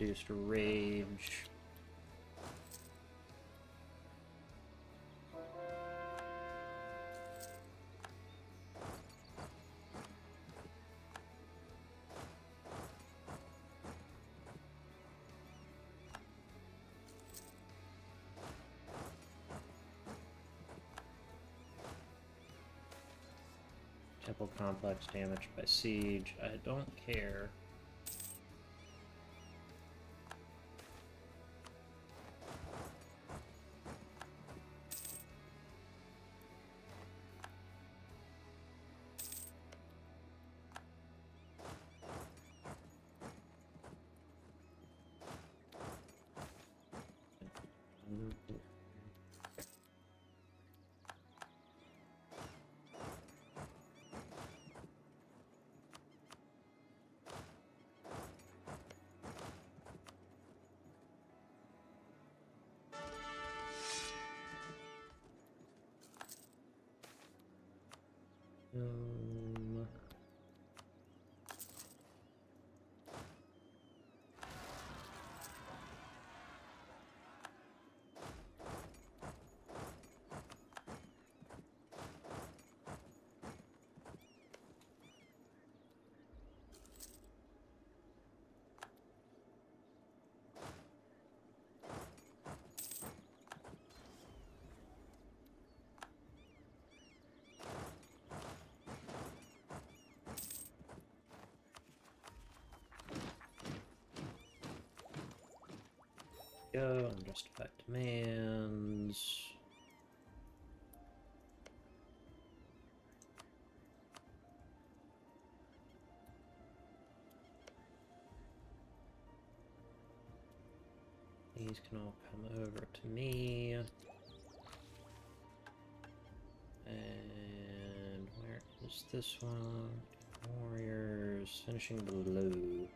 Trance-induced rage. Temple complex damaged by siege. I don't care. Boom. Go, and unjustified demands. These can all come over to me. And where is this one? Warriors finishing below.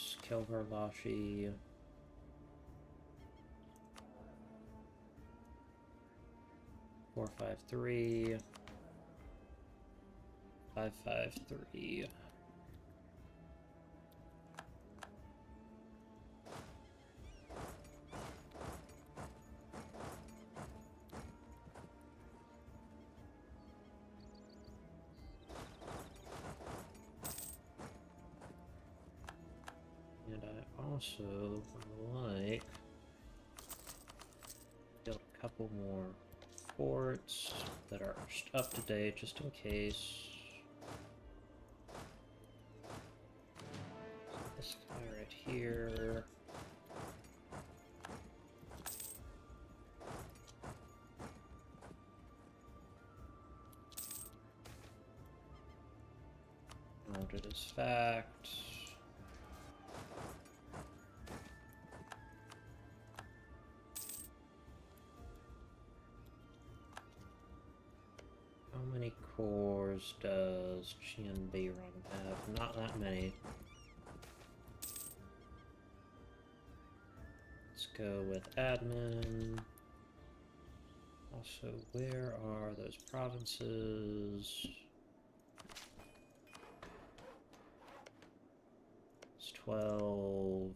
What else? Kelvar Lashi. Four five three. Five five three. Up to date, just in case. Go with admin. Also, where are those provinces? It's 12.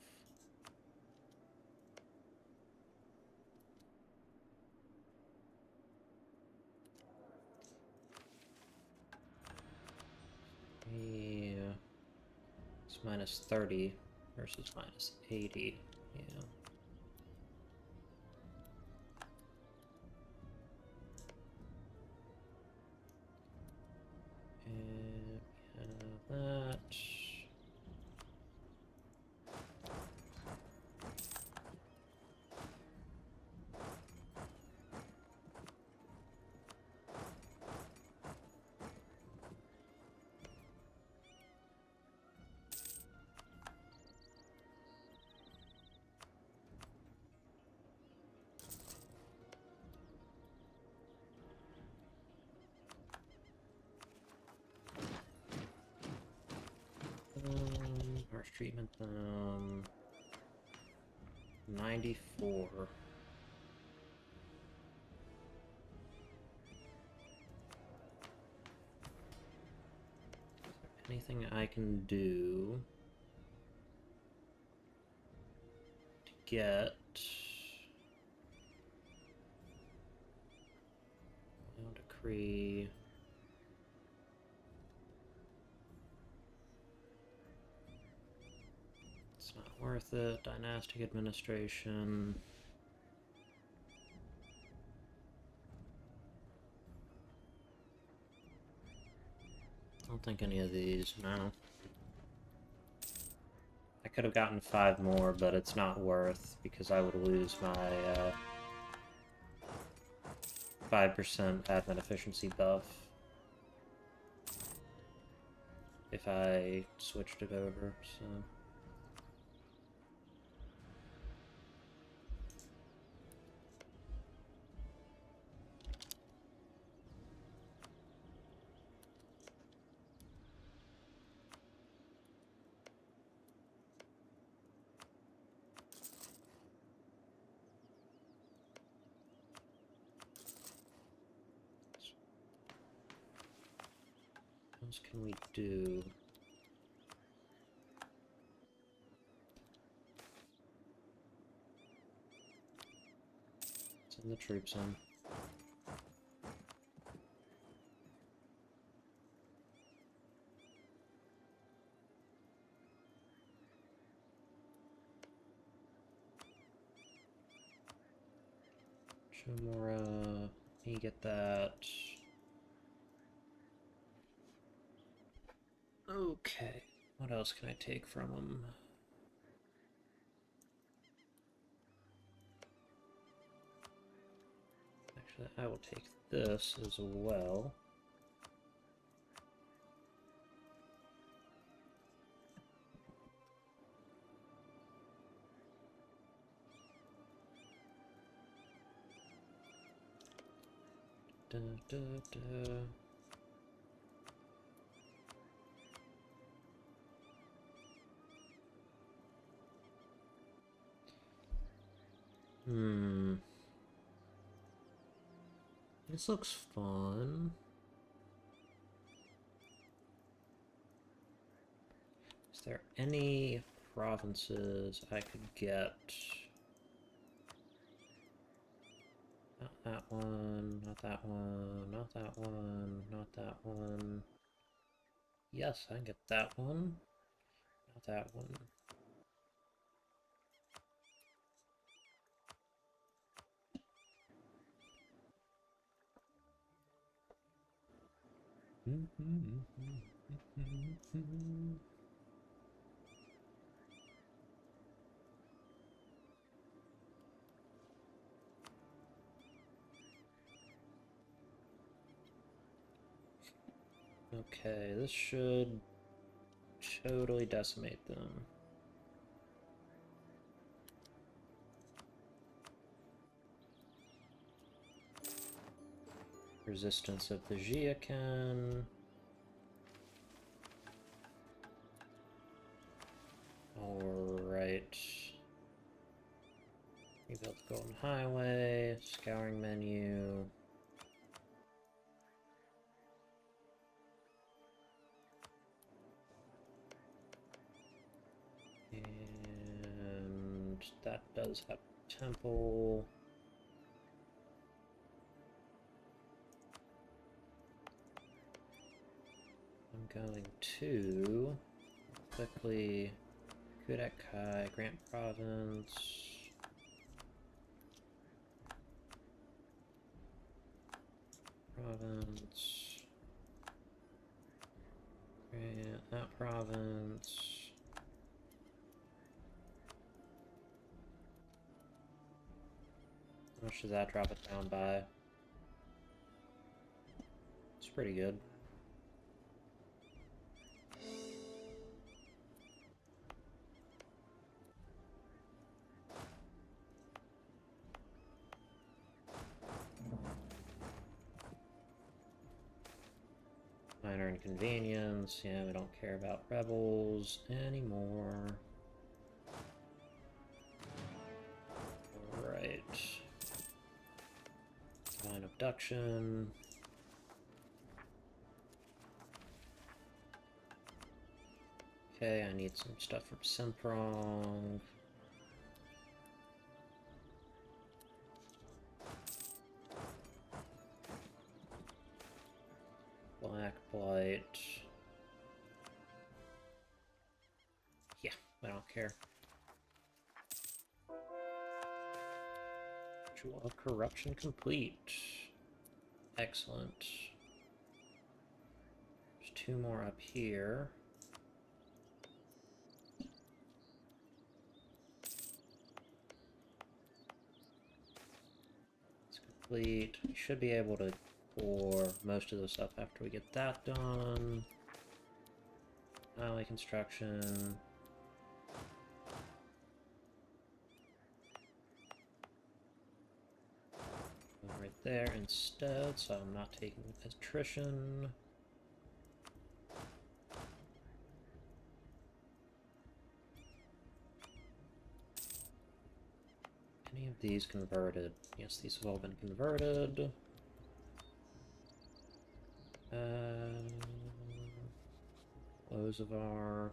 Yeah. It's minus 30 versus minus 80. Yeah. Treatment, um, 94. Anything I can do to get decree. It's not worth it. Dynastic administration. I don't think any of these, no. I could have gotten five more, but it's not worth because I would lose my uh, 5% admin efficiency buff if I switched it over, so... else can we do? Send the troops in. Shimura, you get that. Okay, what else can I take from him? Actually, I will take this as well. Da, da, da. Hmm. This looks fun. Is there any provinces I could get? Not that one, not that one, not that one, not that one. Yes, I can get that one. Not that one. Okay, this should totally decimate them. Resistance of the Jiakan. Alright. Rebuild the Golden Highway, scouring menu. And that does have temple. Going to quickly Kudak Kai, Grant Province. Province. Grant that province. How much does that drop it down by? It's pretty good. Minor inconvenience. Yeah, we don't care about rebels anymore. Right. Divine abduction. Okay, I need some stuff from Semprong. Blight. Yeah, I don't care. Ritual of corruption complete. Excellent. There's two more up here. It's complete. Should be able to pour most of the stuff after we get that done. Alley construction. right there instead, so I'm not taking attrition. Any of these converted? Yes, these have all been converted. Um, Ozavar.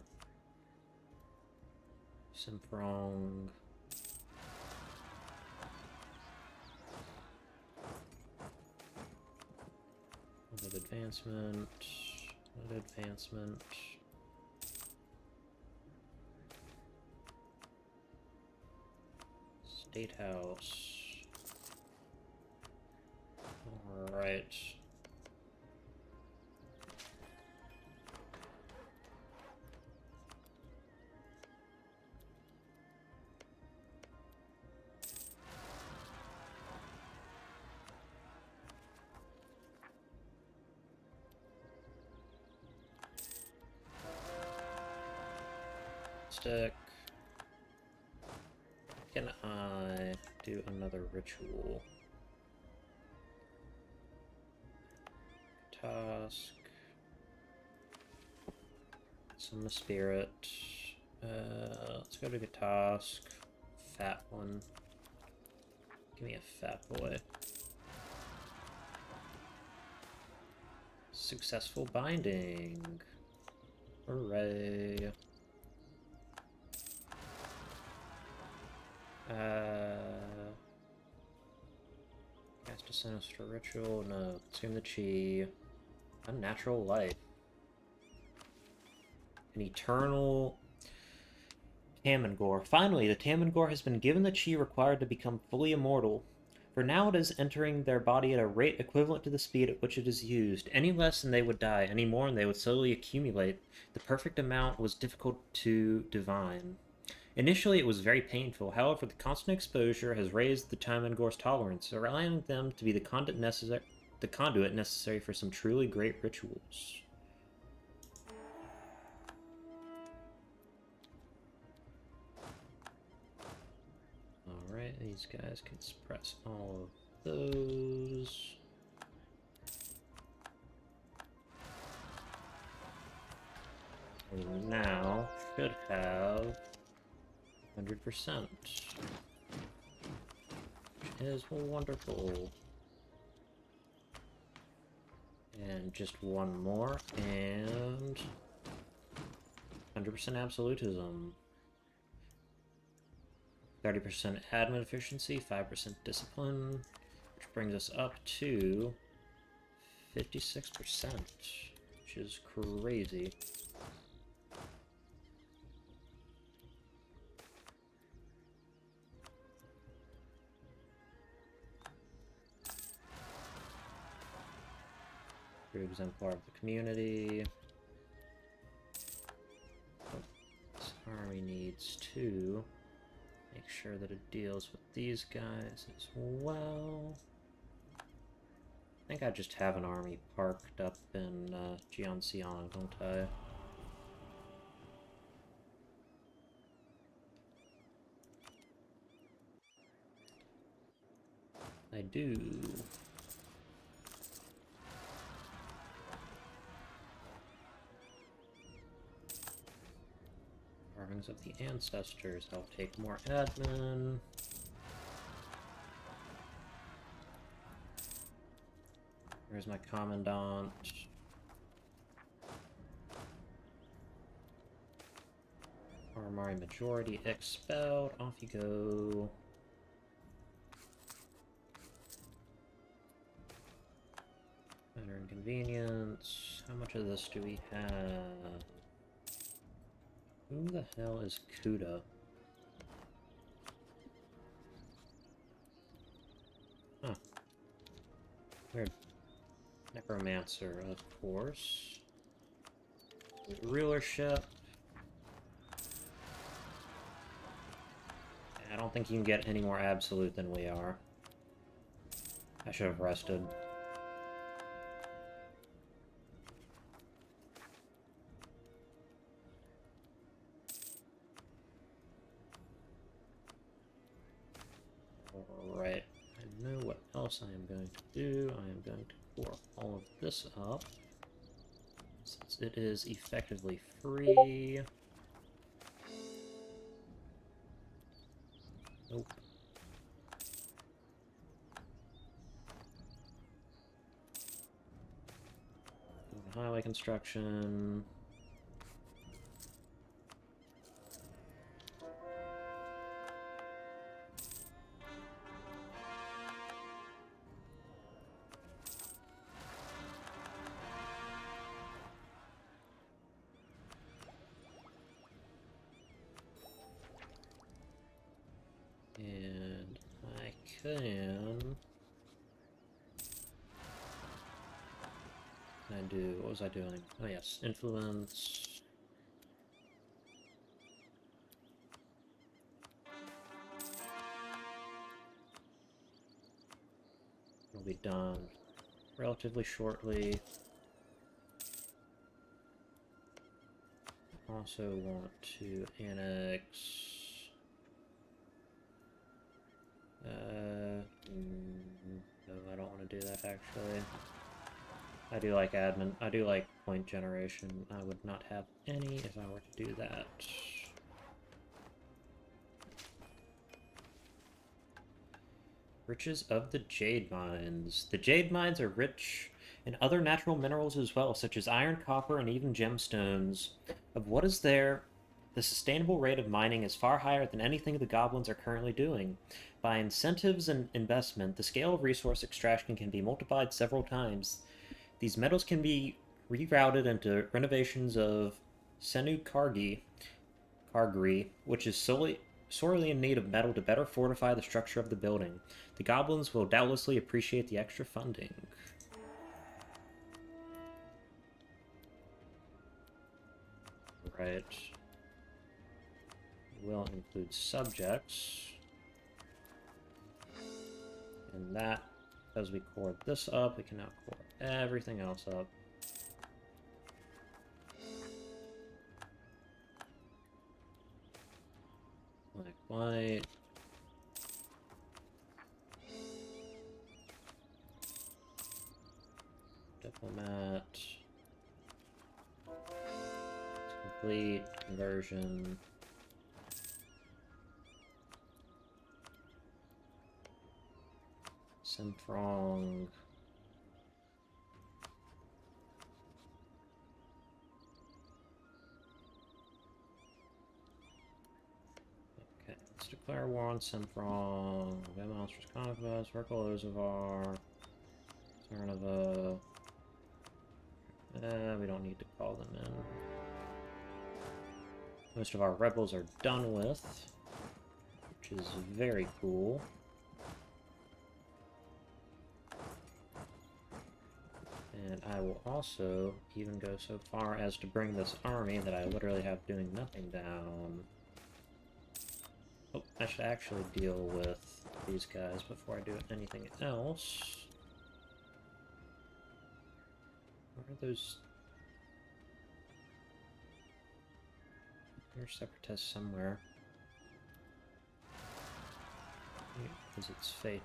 Simprong. Another advancement. Advancement. State House. Alright. Can I do another ritual? Task. Summon spirit. Uh, let's go to the task. Fat one. Give me a fat boy. Successful binding. Hooray. Uh, cast a sinister ritual. No, consume the chi. Unnatural life. An eternal Tamengor. Finally, the Tamengor has been given the chi required to become fully immortal. For now, it is entering their body at a rate equivalent to the speed at which it is used. Any less and they would die, any more and they would slowly accumulate. The perfect amount was difficult to divine. Initially, it was very painful. However, the constant exposure has raised the Tamengor's tolerance, allowing them to be the conduit necessary, the conduit necessary for some truly great rituals. Alright, these guys can suppress all of those. We now should have 100%. Which is wonderful. And just one more, and 100% absolutism. 30% admin efficiency, 5% discipline, which brings us up to 56%, which is crazy. True exemplar of the community. This army needs to make sure that it deals with these guys as well. I think I just have an army parked up in uh, Jianxiang, don't I? I do. Carvings of the Ancestors. I'll take more admin. Here's my Commandant? Armory Majority expelled. Off you go. Better inconvenience. How much of this do we have? Who the hell is Kuda? Huh. Weird. Necromancer, of course. Rulership. I don't think you can get any more absolute than we are. I should have rested. I am going to do. I am going to pour all of this up. Since it is effectively free. Nope. Highway construction. I doing? Oh yes, influence... Will be done relatively shortly. Also want to annex... Uh, mm, no, I don't want to do that actually. I do like admin, I do like point generation. I would not have any if I were to do that. Riches of the Jade Mines. The Jade Mines are rich in other natural minerals as well, such as iron, copper, and even gemstones. Of what is there, the sustainable rate of mining is far higher than anything the goblins are currently doing. By incentives and investment, the scale of resource extraction can be multiplied several times. These metals can be rerouted into renovations of Senu Kargi, Kargri, which is solely sorely in need of metal to better fortify the structure of the building. The goblins will doubtlessly appreciate the extra funding. Right. Will include subjects. And that, as we core this up, we can now everything else up. Black, white. Diplomat. Complete. Conversion. Semprong. Declare war on Semprong. Van Monsters Conquest, Verkal Ozovar, Cernova. Uh, we don't need to call them in. Most of our rebels are done with, which is very cool. And I will also even go so far as to bring this army that I literally have doing nothing down. I should actually deal with these guys before I do anything else. Where are those? There's separatists somewhere. Because it's Fey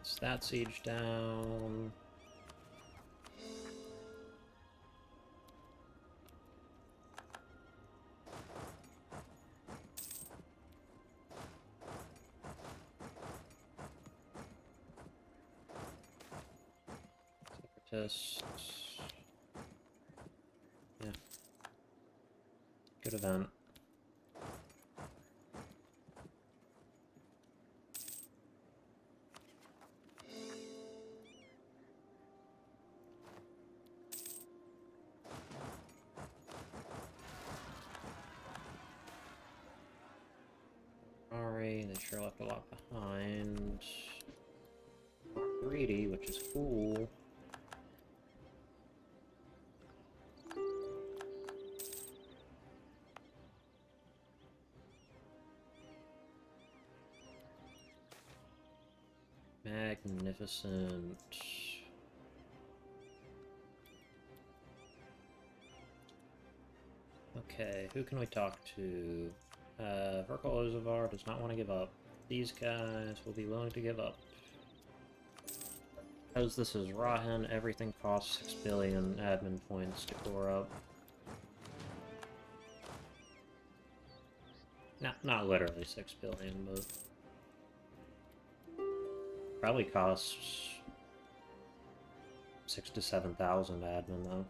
That's that siege down. Separatists. Yeah. Good event. Which is cool. Magnificent. Okay, who can we talk to? Uh, Verkal Ozovar does not want to give up. These guys will be willing to give up. Because this is Rahen, everything costs 6 billion admin points to core up. Not, not literally 6 billion, but... Probably costs... 6 to 7,000 admin, though.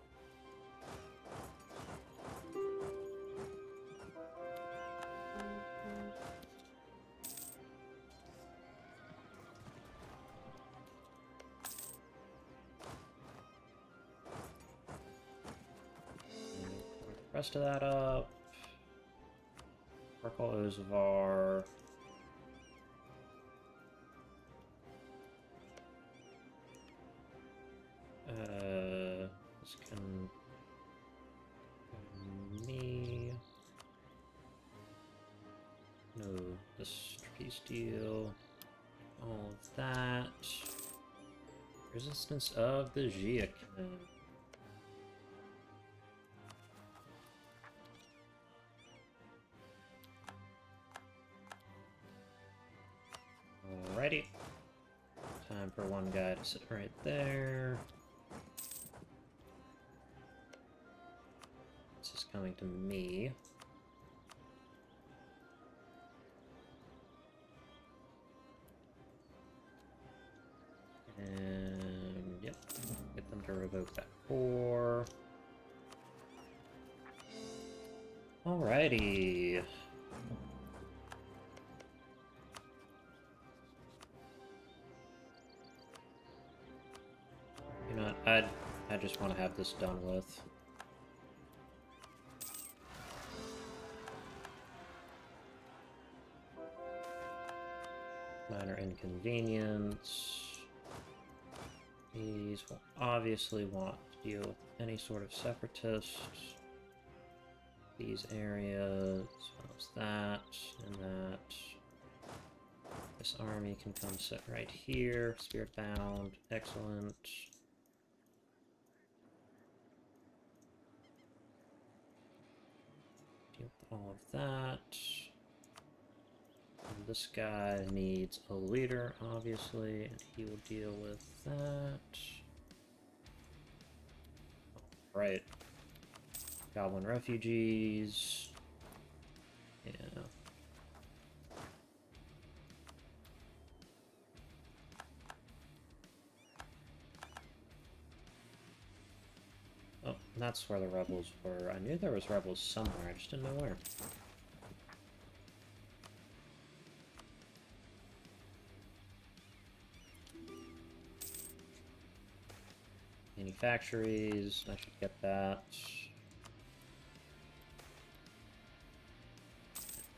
Rest of that up. Purple Ozovar. Uh, this can me. No, this tricky steel. All that. Resistance of the Jiakin. Alrighty. Time for one guy to sit right there. This is coming to me. And, yep, get them to revoke that four. Alrighty. I'd, I just want to have this done with. Minor inconvenience. These will obviously want to deal with any sort of separatists. These areas, that, and that. This army can come sit right here. Spirit bound, excellent. Deal with all of that. And this guy needs a leader, obviously, and he will deal with that. Right. Goblin refugees. Yeah. That's where the rebels were. I knew there was rebels somewhere, I just didn't know where. Manufactories, I should get that.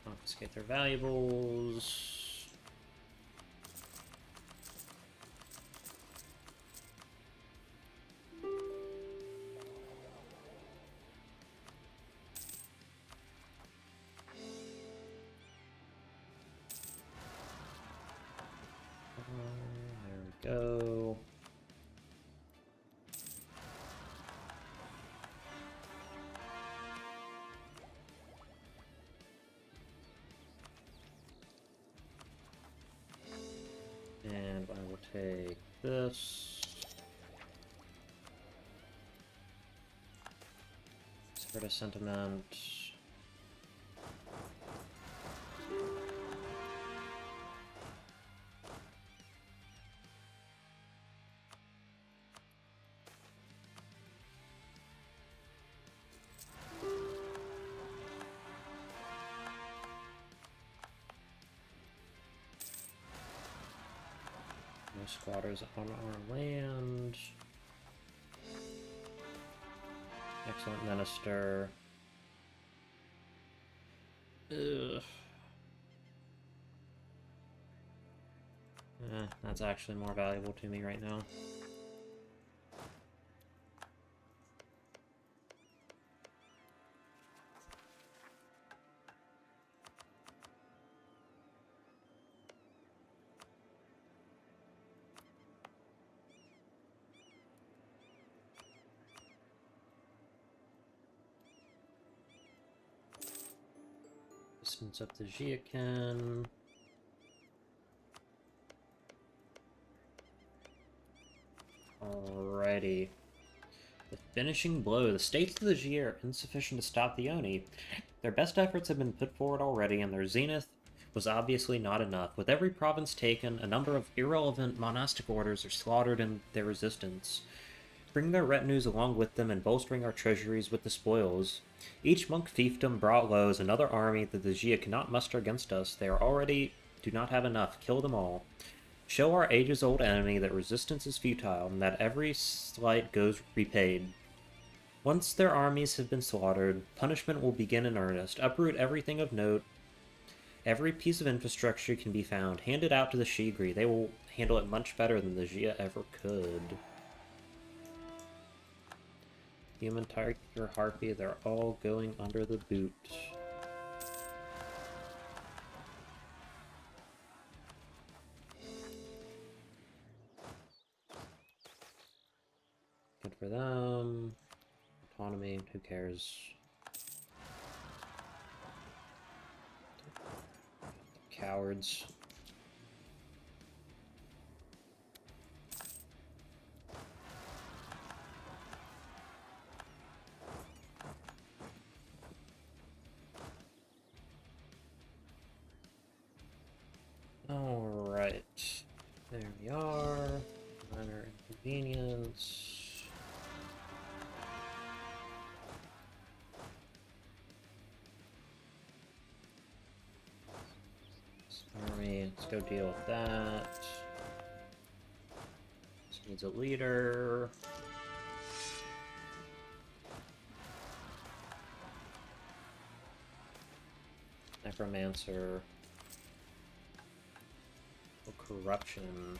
Confiscate their valuables. Take this. Spirit of Sentiment. Squatters on our land. Excellent minister. Ugh. Eh, that's actually more valuable to me right now. Distance up the Jiakin. Alrighty. The finishing blow. The states of the Ji are insufficient to stop the Oni. Their best efforts have been put forward already, and their zenith was obviously not enough. With every province taken, a number of irrelevant monastic orders are slaughtered in their resistance. Bring their retinues along with them and bolstering our treasuries with the spoils. Each monk fiefdom brought low is another army that the Jia cannot muster against us. They are already do not have enough. Kill them all. Show our ages-old enemy that resistance is futile, and that every slight goes repaid. Once their armies have been slaughtered, punishment will begin in earnest. Uproot everything of note. Every piece of infrastructure can be found. Hand it out to the Shigri. They will handle it much better than the Jia ever could. Human Tiger Harpy, they're all going under the boot. Good for them. Autonomy, who cares? Cowards. Alright. There we are. Minor inconvenience. Army, let's go deal with that. This needs a leader. Necromancer. Corruption.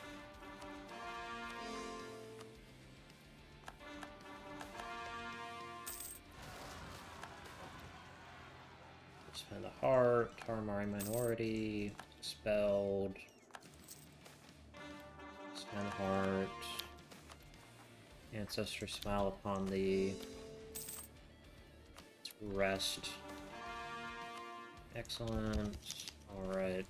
Spend a heart, Taramari minority, expelled. Spend a heart. Ancestor smile upon thee. Rest. Excellent. Alright.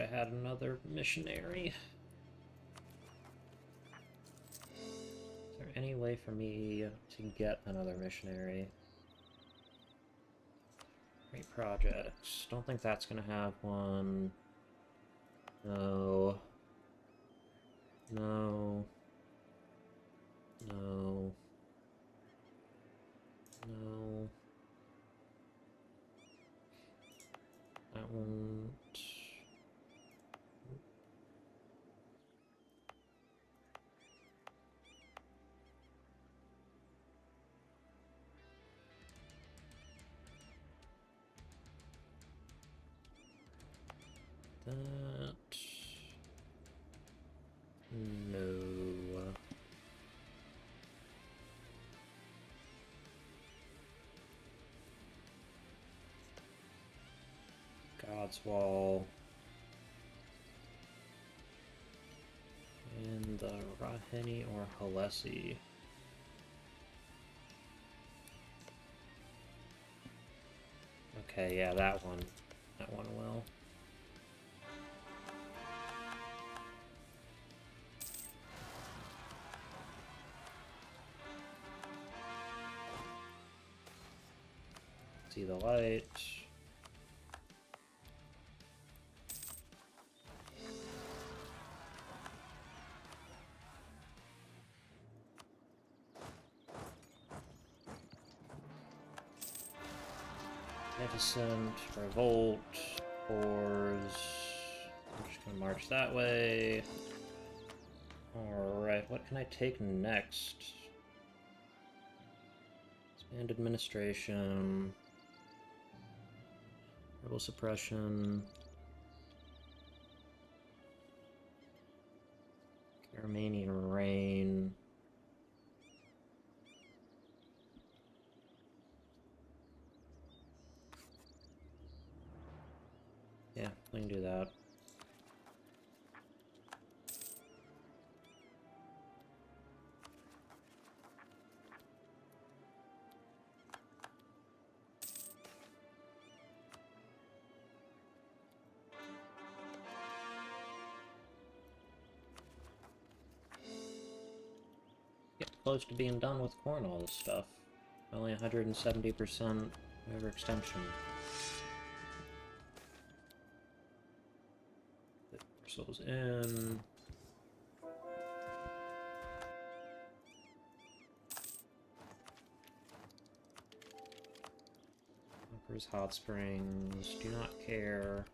I had another missionary. Is there any way for me to get another missionary? Great projects. Don't think that's gonna have one. No. No. No. No. That one. That. No. God's Wall. And the Raheni or Halesi. Okay, yeah, that one. That one will. See the light. Magnificent, Revolt, Ors. I'm just gonna march that way. Alright, what can I take next? Expand administration. Double suppression. Armenian rain. Yeah, we can do that. Close to being done with corn all this stuff. Only 170% overextension. Parcels in. Hot Springs, do not care.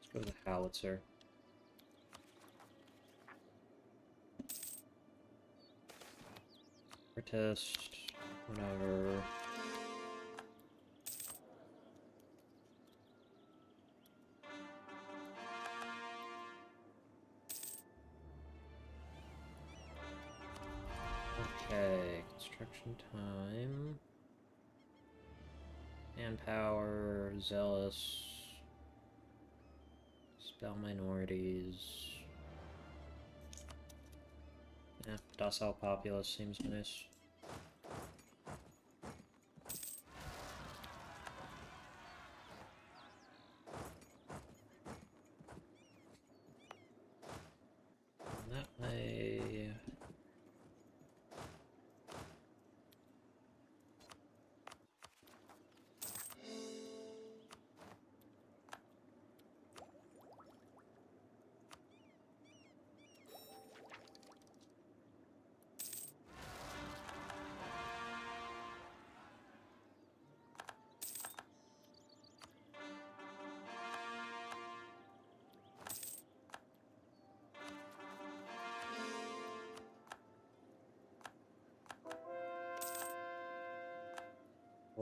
Let's go to the Howitzer. Protest, whatever. Okay, construction time. Manpower, zealous. Spell minorities. Yeah, docile populace seems nice.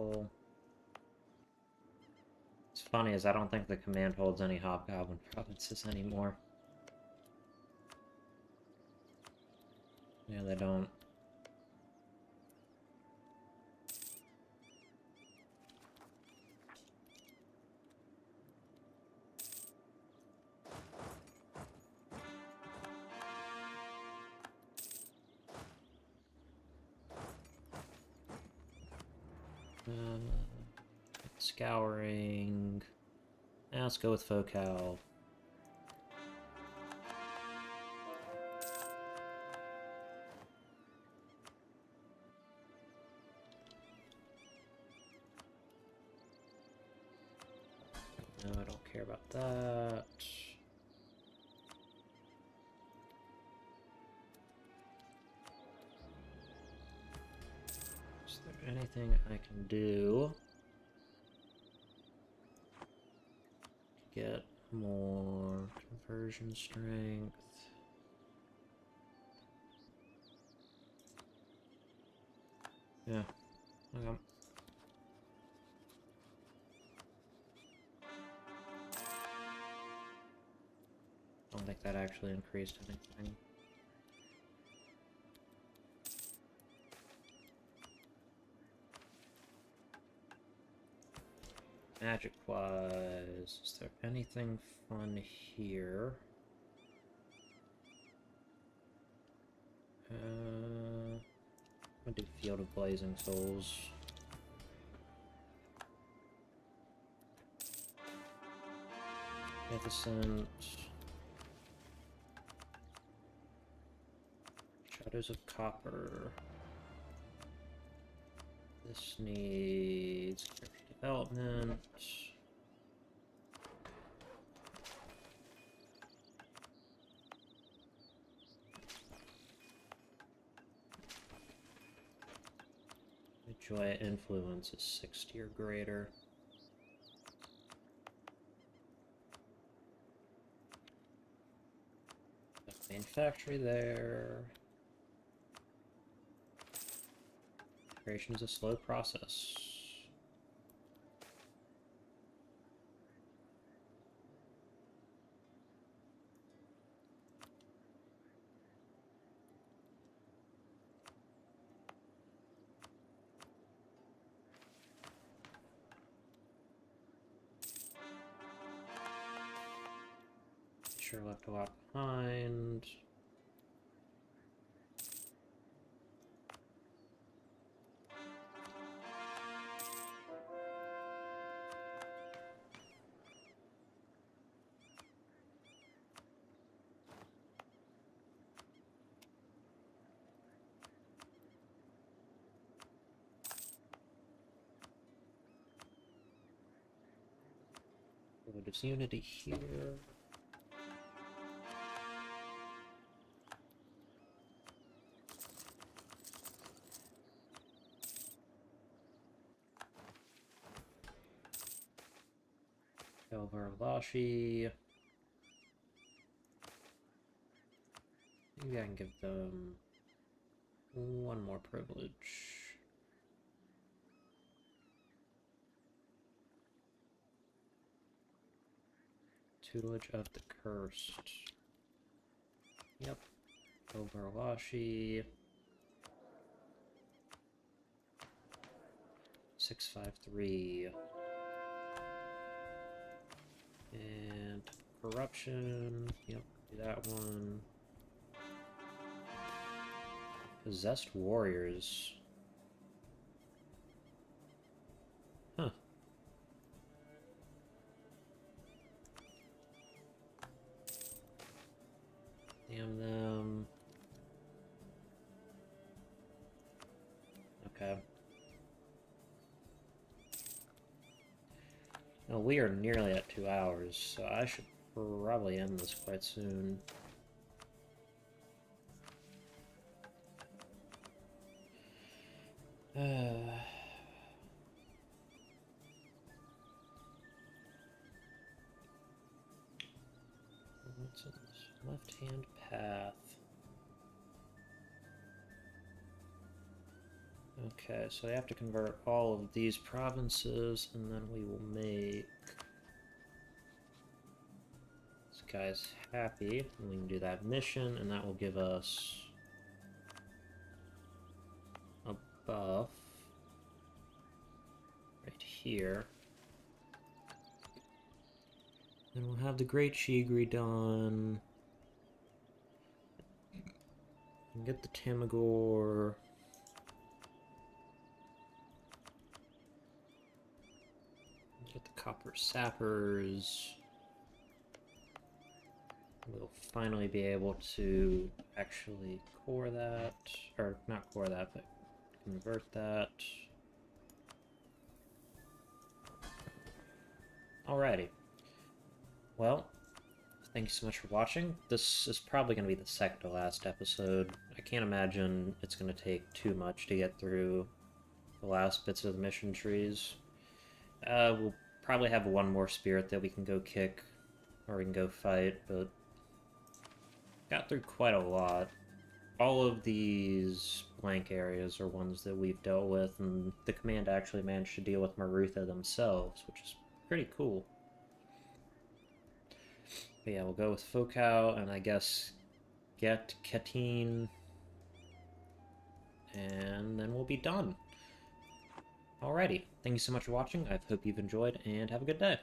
Well, it's funny is I don't think the command holds any Hobgoblin provinces anymore. Yeah, they don't. Go with Fokau. No, I don't care about that. Is there anything I can do? to Get more conversion strength. Yeah. Okay. don't think that actually increased anything. Magic wise, is there anything fun here? Uh, I'm do Field of Blazing Souls. Magnificent. Shadows of Copper. This needs development. enjoy influence is 60 or greater. Main factory there. Creation is a slow process. A lot behind. Religious unity here. Elvarlashi. Maybe I can give them one more privilege. Tutelage of the Cursed. Yep. Five three. And corruption. Yep, do that one. Possessed warriors. Huh. Damn them. We are nearly at two hours, so I should probably end this quite soon. Uh... What's in this left-hand path? Okay, so we have to convert all of these provinces, and then we will make this guy's happy. And we can do that mission, and that will give us a buff right here. Then we'll have the Great Shigri done. And get the Tamagor. Get the copper sappers. We'll finally be able to actually core that, or not core that, but convert that. Alrighty. Well, thank you so much for watching. This is probably going to be the second to last episode. I can't imagine it's going to take too much to get through the last bits of the mission trees. Uh, we'll probably have one more spirit that we can go kick, or we can go fight, but got through quite a lot. All of these blank areas are ones that we've dealt with, and the command actually managed to deal with Marutha themselves, which is pretty cool. But yeah, we'll go with Fokau, and I guess get Katine, and then we'll be done. Alrighty, thank you so much for watching, I hope you've enjoyed, and have a good day.